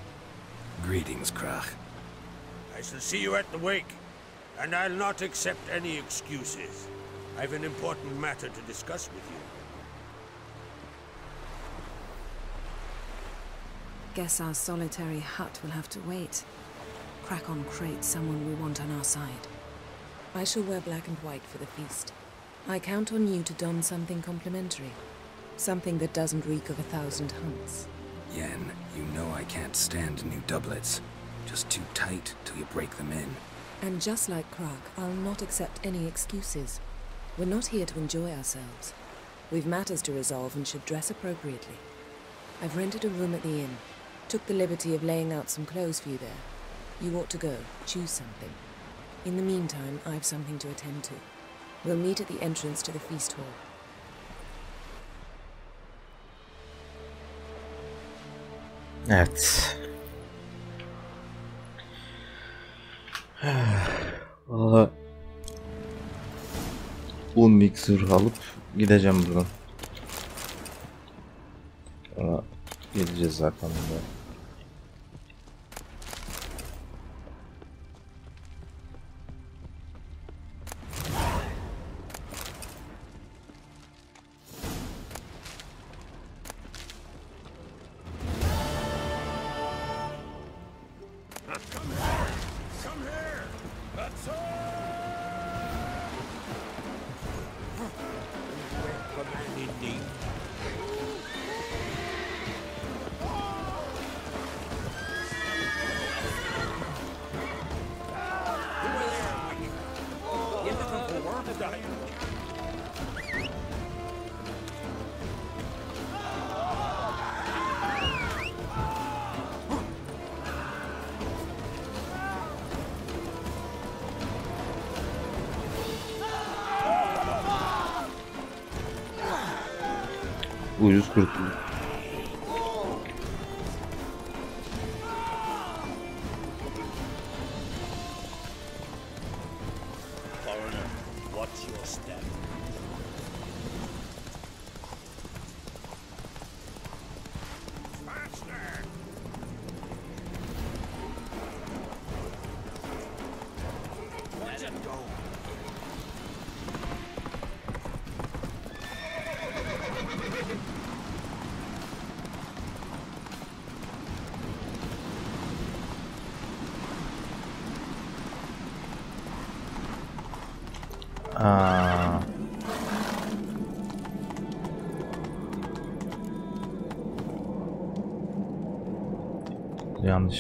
Greetings, Crach. I shall see you at the wake, and I'll not accept any excuses. I've an important matter to discuss with you. Guess our solitary hut will have to wait. Crach an Craite someone we want on our side. I shall wear black and white for the feast. I count on you to don something complimentary. Something that doesn't reek of a thousand hunts. Yen, you know I can't stand new doublets. Just too tight till you break them in. And just like Crach, I'll not accept any excuses. We're not here to enjoy ourselves. We've matters to resolve and should dress appropriately. I've rented a room at the inn. Took the liberty of laying out some clothes for you there. You ought to go. Choose something. In the meantime, I've something to attend to. We'll meet at the entrance to the feast hall. Evet. Valla uh, un miksür alıp gideceğim buradan. Sonra gideceğiz zaten buraya.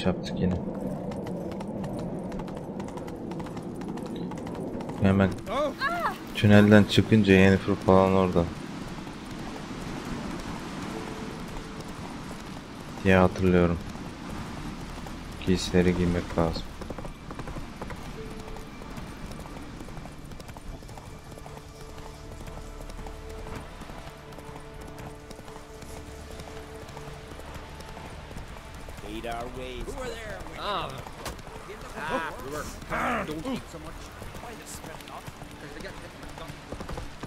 yanlış yaptık yine. Hemen tünelden çıkınca Yennefer falan orada. Diye hatırlıyorum. Giysileri giymek lazım. So much. Why the spit up?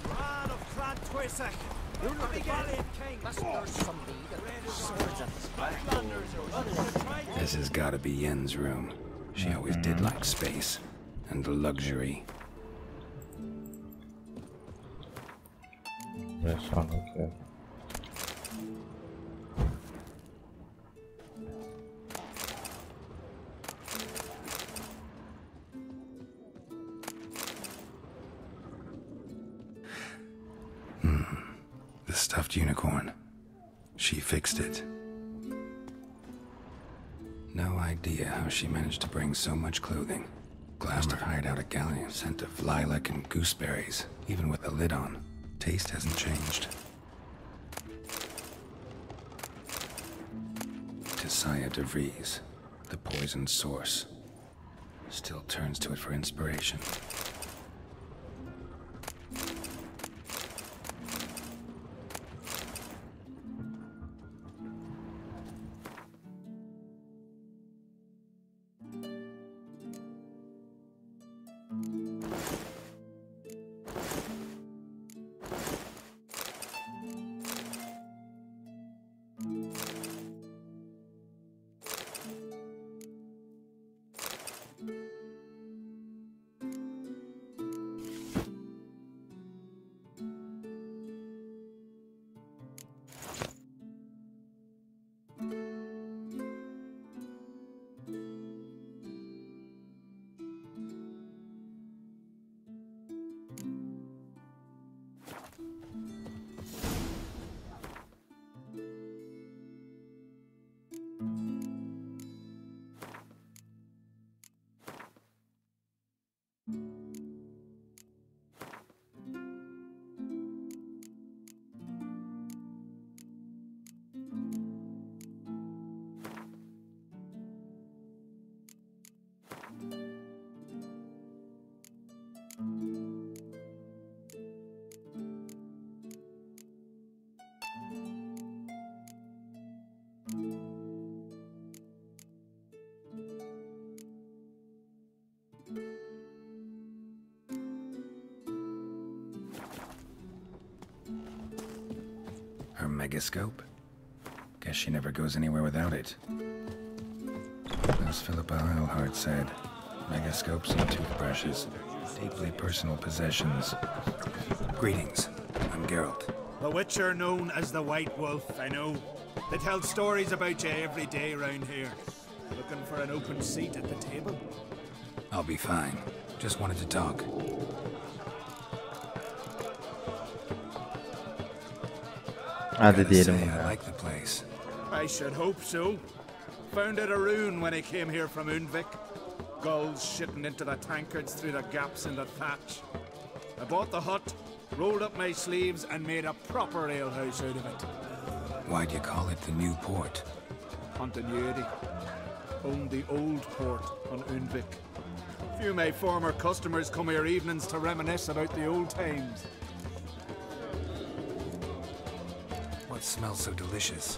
Run of Clan Tuirseach. You're the valiant king. That's there's some need. Swords at his back. This has gotta be Yen's room. She always did like space and luxury. Yaşanlık The so much clothing. Glamour hired out a galleon scent of lilac and gooseberries, even with the lid on. Taste hasn't changed. Tissaia de Vries, the poisoned source, still turns to it for inspiration. Her? Guess she never goes anywhere without it. As Philippa Eilhart said, megascopes and toothbrushes, deeply personal possessions. Greetings, I'm Geralt. The Witcher known as the White Wolf, I know. They tell stories about you every day round here. Looking for an open seat at the table? I'll be fine. Just wanted to talk. Ah, Hadi diyelim say. I like the place. I should hope so. Found it a ruin when I came here from Undvik. Gulls shitting into the tankards through the gaps in the thatch. I bought the hut, rolled up my sleeves, and made a proper alehouse out of it. Why'd you call it the new port? Continuity. Owned the old port on Undvik. Few of my former customers come here evenings to reminisce about the old times. Smells so delicious?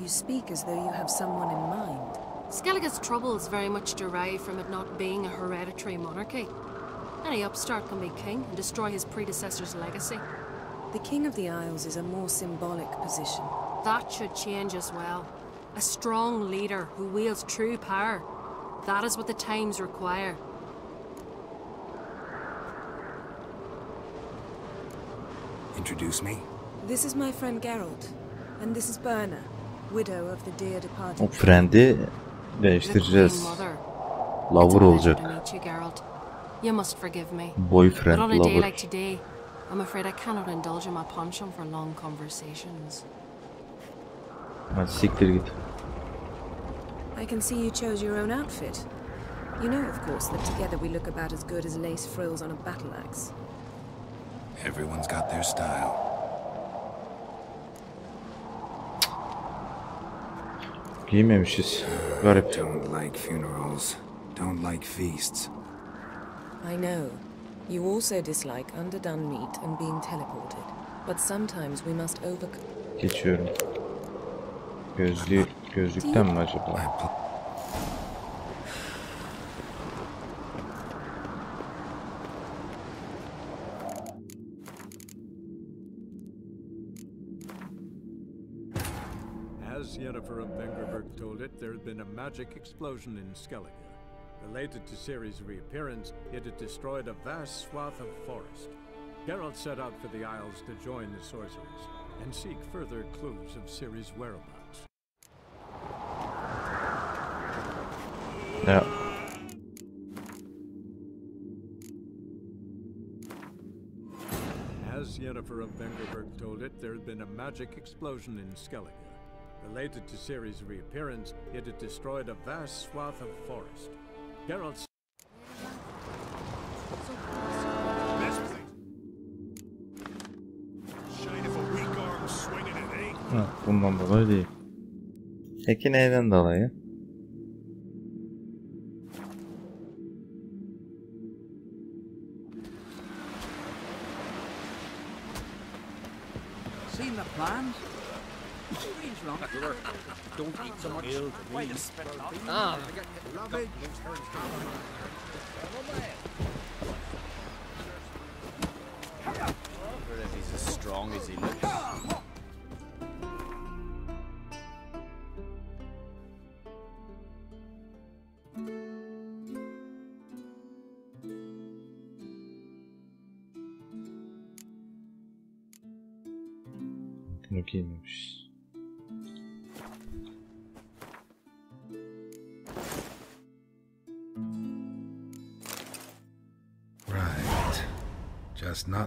You speak as though you have someone in mind. Skellige's troubles very much derive from it not being a hereditary monarchy. Any upstart can be king and destroy his predecessor's legacy. The King of the Isles is a more symbolic position. That should change as well. A strong leader who wields true power. That is what the times require. Introduce me. This is my friend Geralt, and this is Birna, widow of the dear departed. O friend'i değiştireceğiz. Lover olacak. You, must forgive me. Boyfriend, but on a day lover. like today, I'm afraid I cannot indulge in my penchant for long conversations. Hadi siktir git. I can see you chose your own outfit. You know, of course, that together we look about as good as lace frills on a battle axe. Everyone's got their style. Giymemişiz. Garip. Don't like funerals. Don't like feasts. I know. You also dislike underdone meat and being teleported. But sometimes we must overcome. Geçiyorum. Gözlü gözlükten mi acaba? Magic explosion in Skellige. Related to Ciri's reappearance, it had destroyed a vast swath of forest. Geralt set out for the Isles to join the sorcerers and seek further clues of Ciri's whereabouts. Ja. As Yennefer of Vengerberg told it, there had been a magic explosion in Skellige. Related to Ciri's reappearance, it had destroyed a vast swath of forest. Geralt Shine if a weak arm swinging it? Ha, bundan dolayı değil. Peki neyden dolayı? Don't eat so much. Wait a spit Ah,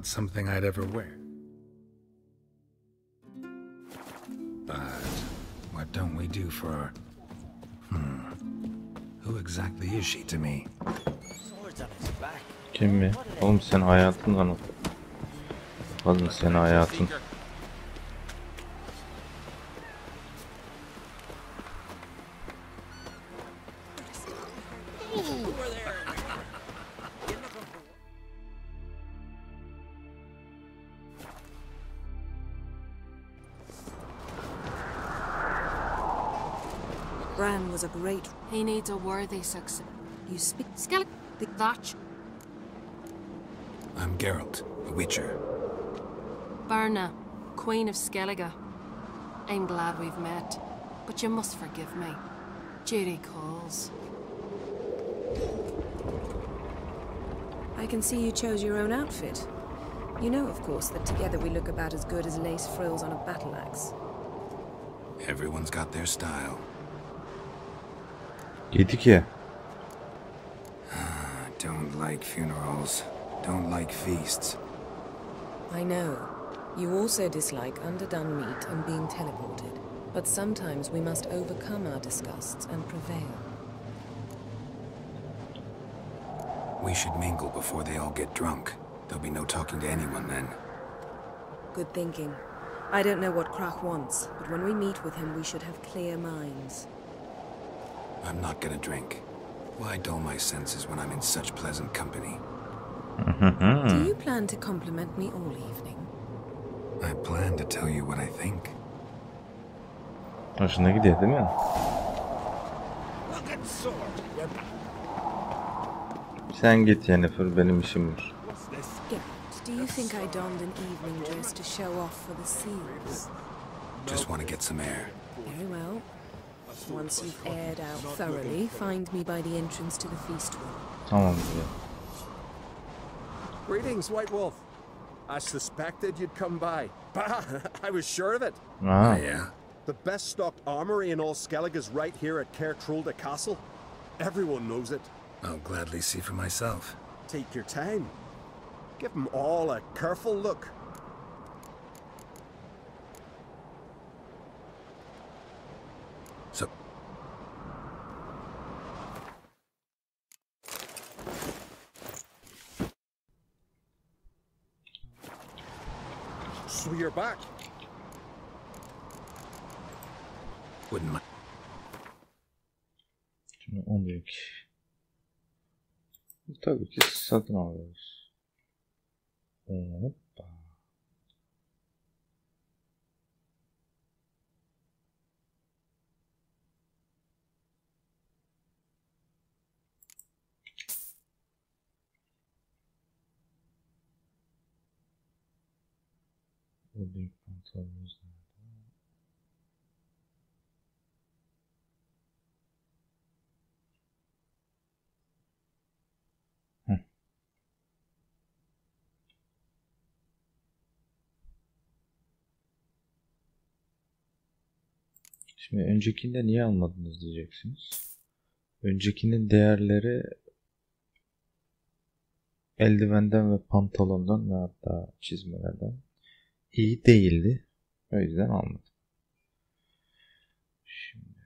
not something I'd ever wear. But what don't we do for our... Hmm. Who exactly is she to me? Mi? Oğlum sen hayatın lan. Kadın sen hayatın. Was a great. He needs a worthy successor. You speak. Skellige. That. sh- I'm Geralt, a Witcher. Birna, Queen of Skellige. I'm glad we've met, but you must forgive me. Duty calls. I can see you chose your own outfit. You know, of course, that together we look about as good as lace frills on a battle axe. Everyone's got their style. Yedik ya. Don't like funerals. Don't like feasts. I know. You also dislike underdone meat and being teleported. But sometimes we must overcome our disgusts and prevail. We should mingle before they all get drunk. There'll be no talking to anyone then. Good thinking. I don't know what Crach wants, but when we meet with him, we should have clear minds. I'm not gonna drink. Why dull my senses when I'm in such pleasant company? Do you plan to compliment me all evening? I plan to tell you what I think. Hoşuna gidiyor değil mi? Look at sword. Sen git Yennefer benim işim var. Do you think I donned an evening dress to show off for the seals? Just want to get some air. Very well. Once you've aired out thoroughly, find me by the entrance to the feast room. Tamam diyor. Greetings, White Wolf. I suspected you'd come by. Bah, I was sure of it. Ah. yeah? The best stocked armory in all Skellige is right here at Kaer Trolde Castle. Everyone knows it. I'll gladly see for myself. Take your time. Give them all a careful look. So, So you're back. wouldn't mind. Şimdi 12. Tabii ki satın alıyoruz. Hoppa. Bu büyük pantolonumuz nerede? Şimdi öncekinde niye almadınız diyeceksiniz. Öncekinin değerleri eldivenden ve pantolondan ve hatta çizmelerden iyi değildi. O yüzden almadım. Şimdi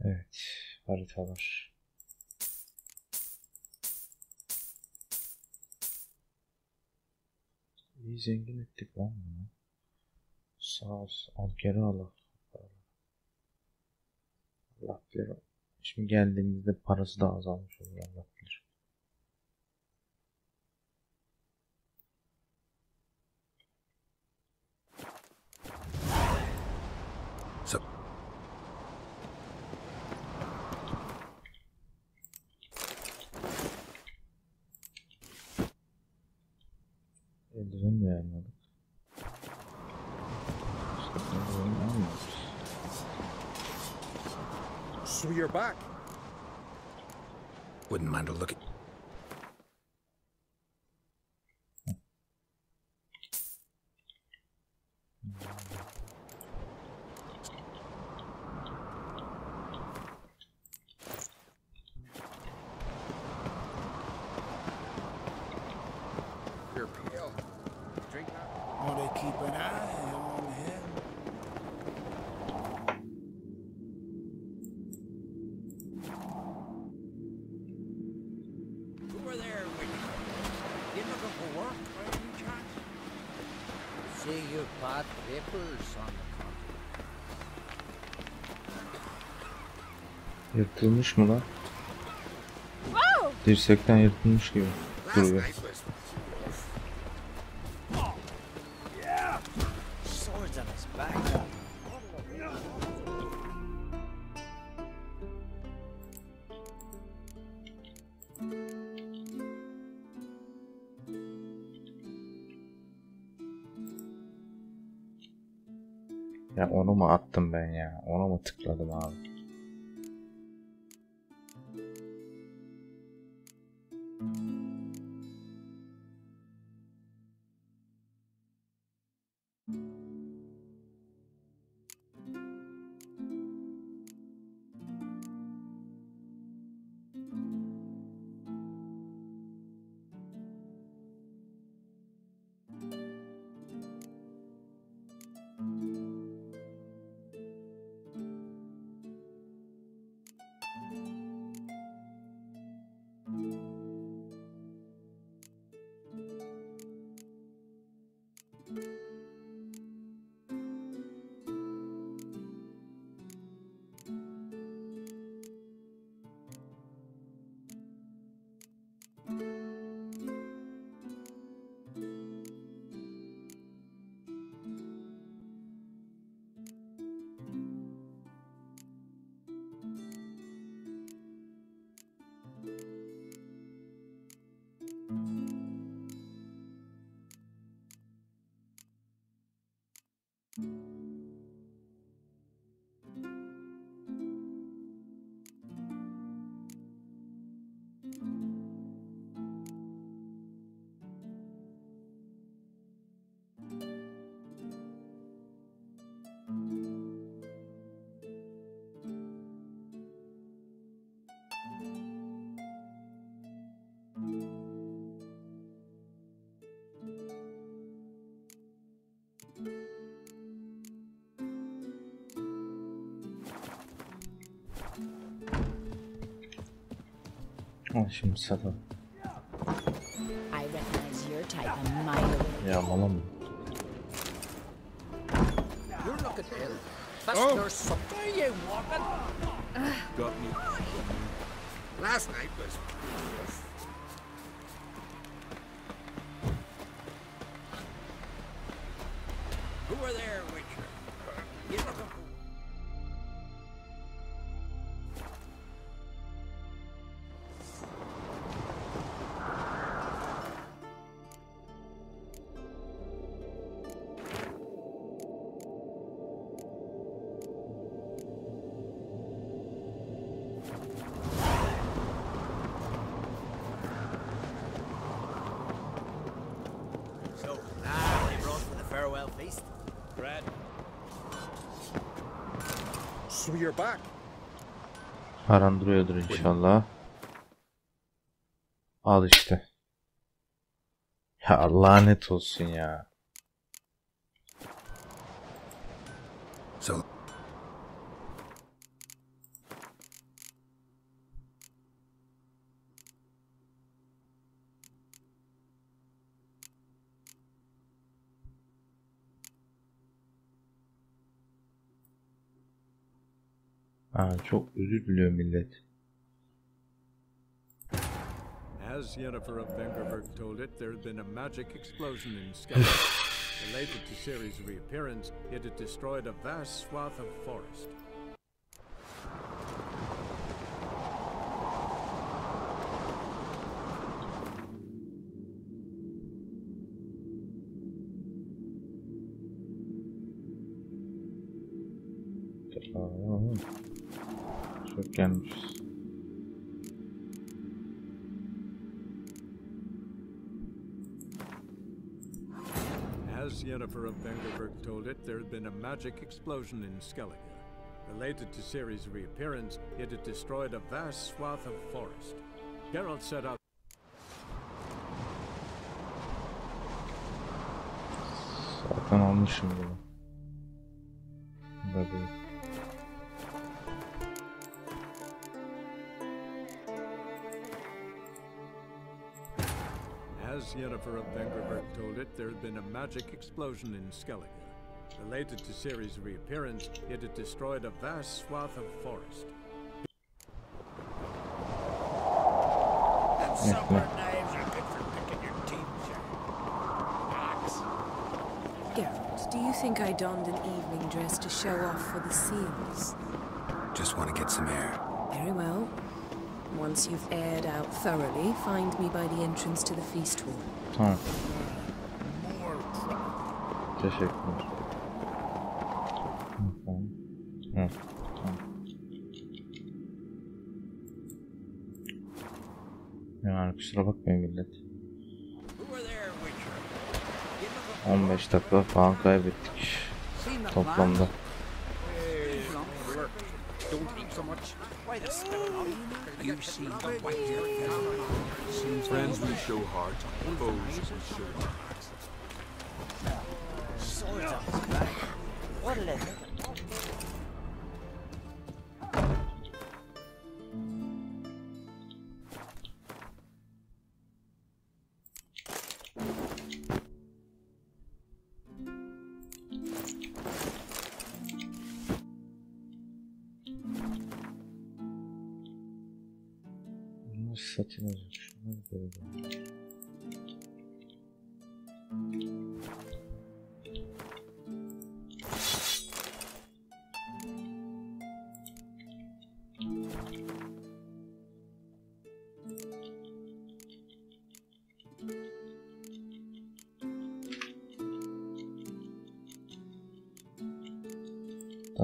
Evet, haritalar. İyi zengin ettik lan bunu. Sağ ol, al geri al. Allah bilir. Şimdi geldiğimizde parası da azalmış olur Allah bilir. So you're back. wouldn't mind a look at. See you bad papers on the Yırtılmış mı lan? Dirsekten yırtılmış gibi. Dur onu mu attım ben ya? Ona mı tıkladım abi? Ha şimdi sabah. Ya mama mı? Oh. Last night was Paran duruyordur inşallah. Al işte. Ya lanet olsun ya. So, Ha, çok özür diliyor millet. As Yennefer of Vengerberg told it, there had been a magic explosion in Skellige. Related to Ciri's reappearance, it had destroyed a vast swath of forest. Gelmişiz. As Yennefer of Vengerberg told it, there had been a magic explosion in Skellige. Related to Ciri's reappearance, it had destroyed a vast swath of forest. Geralt set out Zaten almışım bunu. As Yennefer of Vengerberg told it, there had been a magic explosion in Skellige. Related to Ciri's reappearance, it had destroyed a vast swath of forest. And supper knives are good for picking your teeth, sir. Axe. Geralt, do you think I donned an evening dress to show off for the seals? just want to get some air. Very well. Once you've aired out thoroughly, find me by the entrance to the feast hall. Tamam. More trouble. Teşekkürler. Hı, tamam. Hı, tamam. Yani kusura bakmayın millet. Who were there with you? You 15 dakika falan kaybettik. Toplamda. Show heart, foes we show hearts. Swords on his back. What a letter.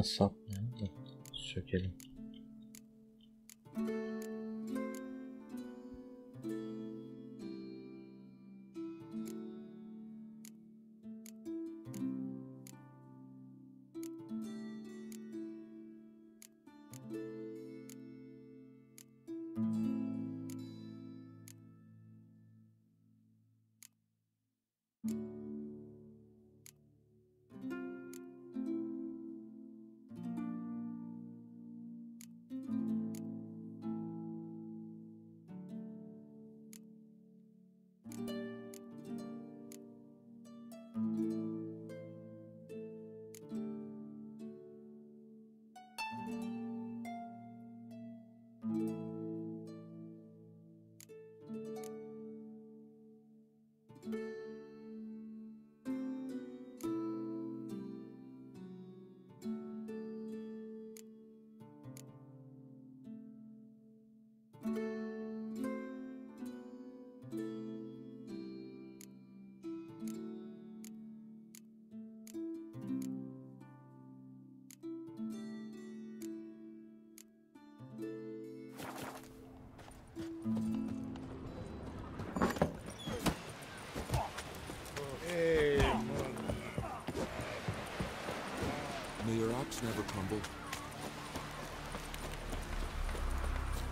kasap yani sökelim.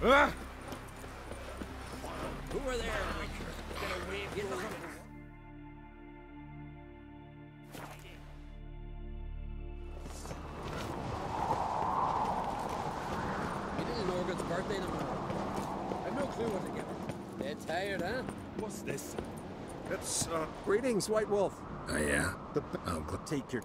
Ah! Who are there, Witcher? Gonna wave you from Me little Morgan's birthday tomorrow. I've no clue what to give They're tired, huh? What's this? It's, uh... Greetings, White Wolf. Oh, yeah? The... Oh, good. Take your...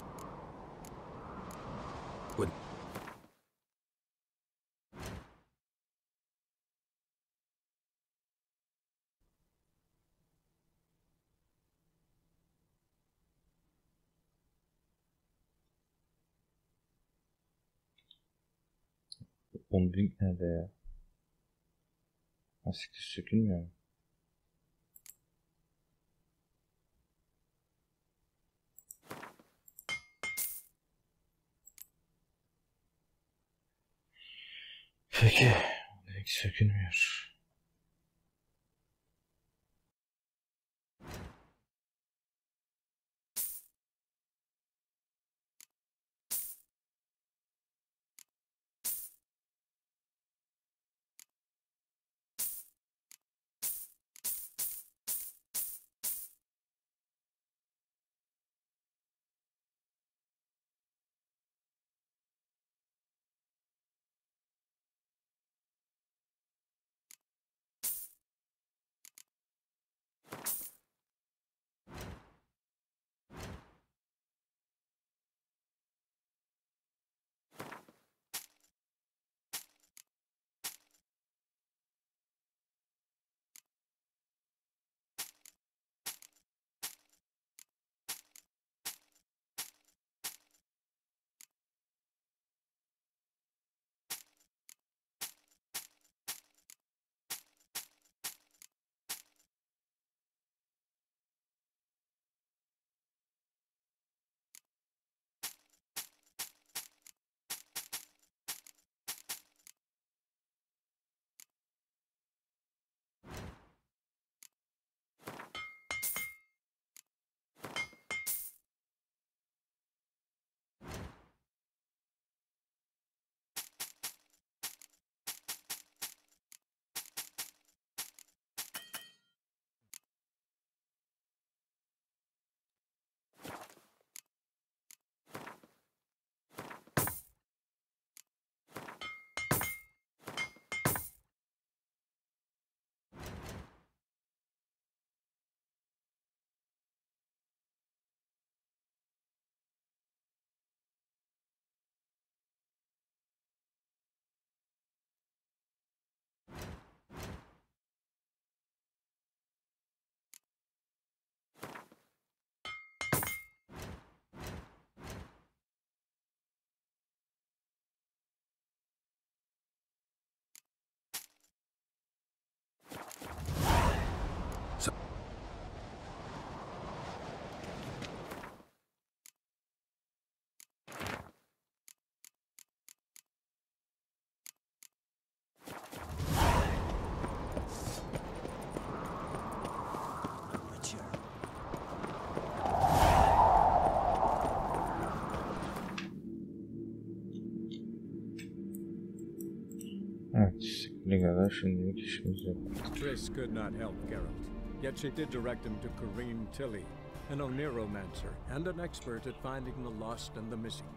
kadar şimdilik işimiz yok. Triss could not help Geralt, yet she did direct him to Corinne Tilly, an Oneiromancer and an expert at finding the lost and the missing.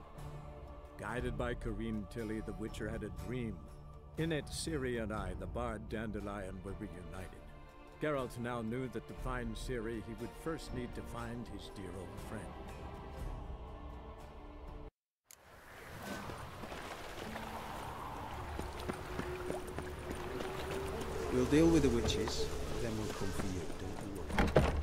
Guided by Corinne Tilly, the Witcher had a dream. In it, Ciri and I, the bard Dandelion, were reunited. Geralt now knew that to find Ciri, he would first need to find his dear old friend. We'll deal with the witches, then we'll come for you, don't you worry.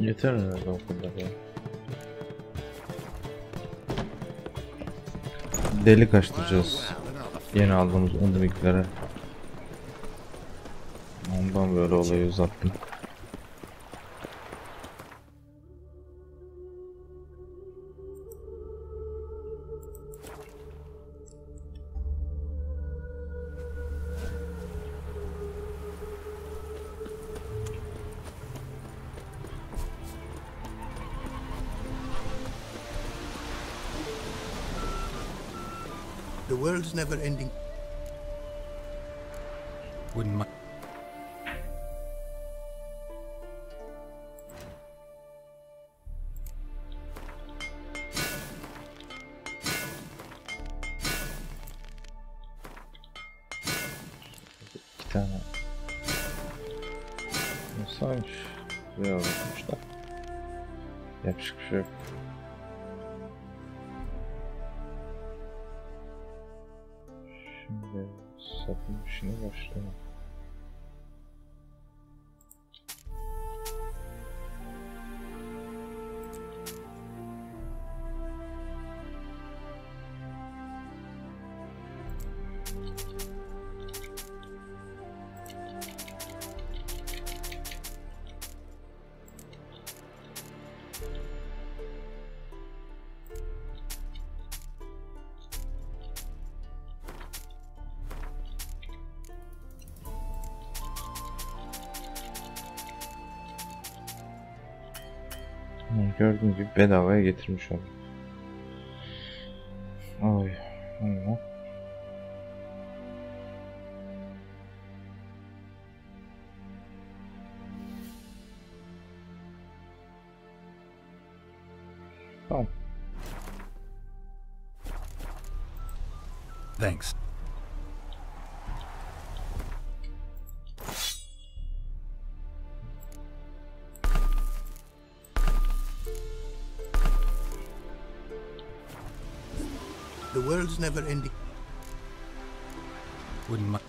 Yeter herhalde o kadar ya. Delik açtıracağız. Yeni aldığımız undiviklere. Ondan böyle olayı uzattım. Never ending. Gördüğünüz gibi bedavaya getirmiş oldum. The world's never ending. Wouldn't mind.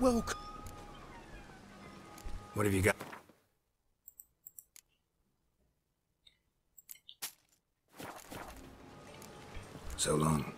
Welcome. What have you got? So long.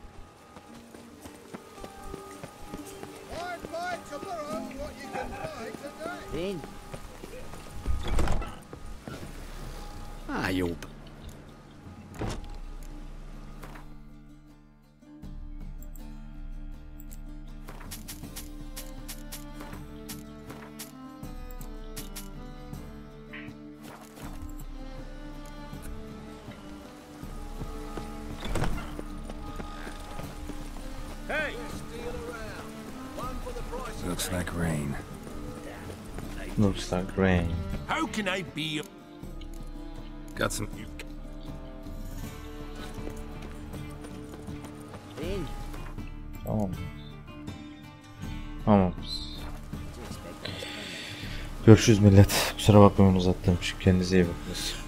Looks like rain. Looks like rain. How can I be? Got some. Tamam. Tamam. Görüşürüz millet. Kusura bakmayın uzattığım için. Kendinize iyi bakınız.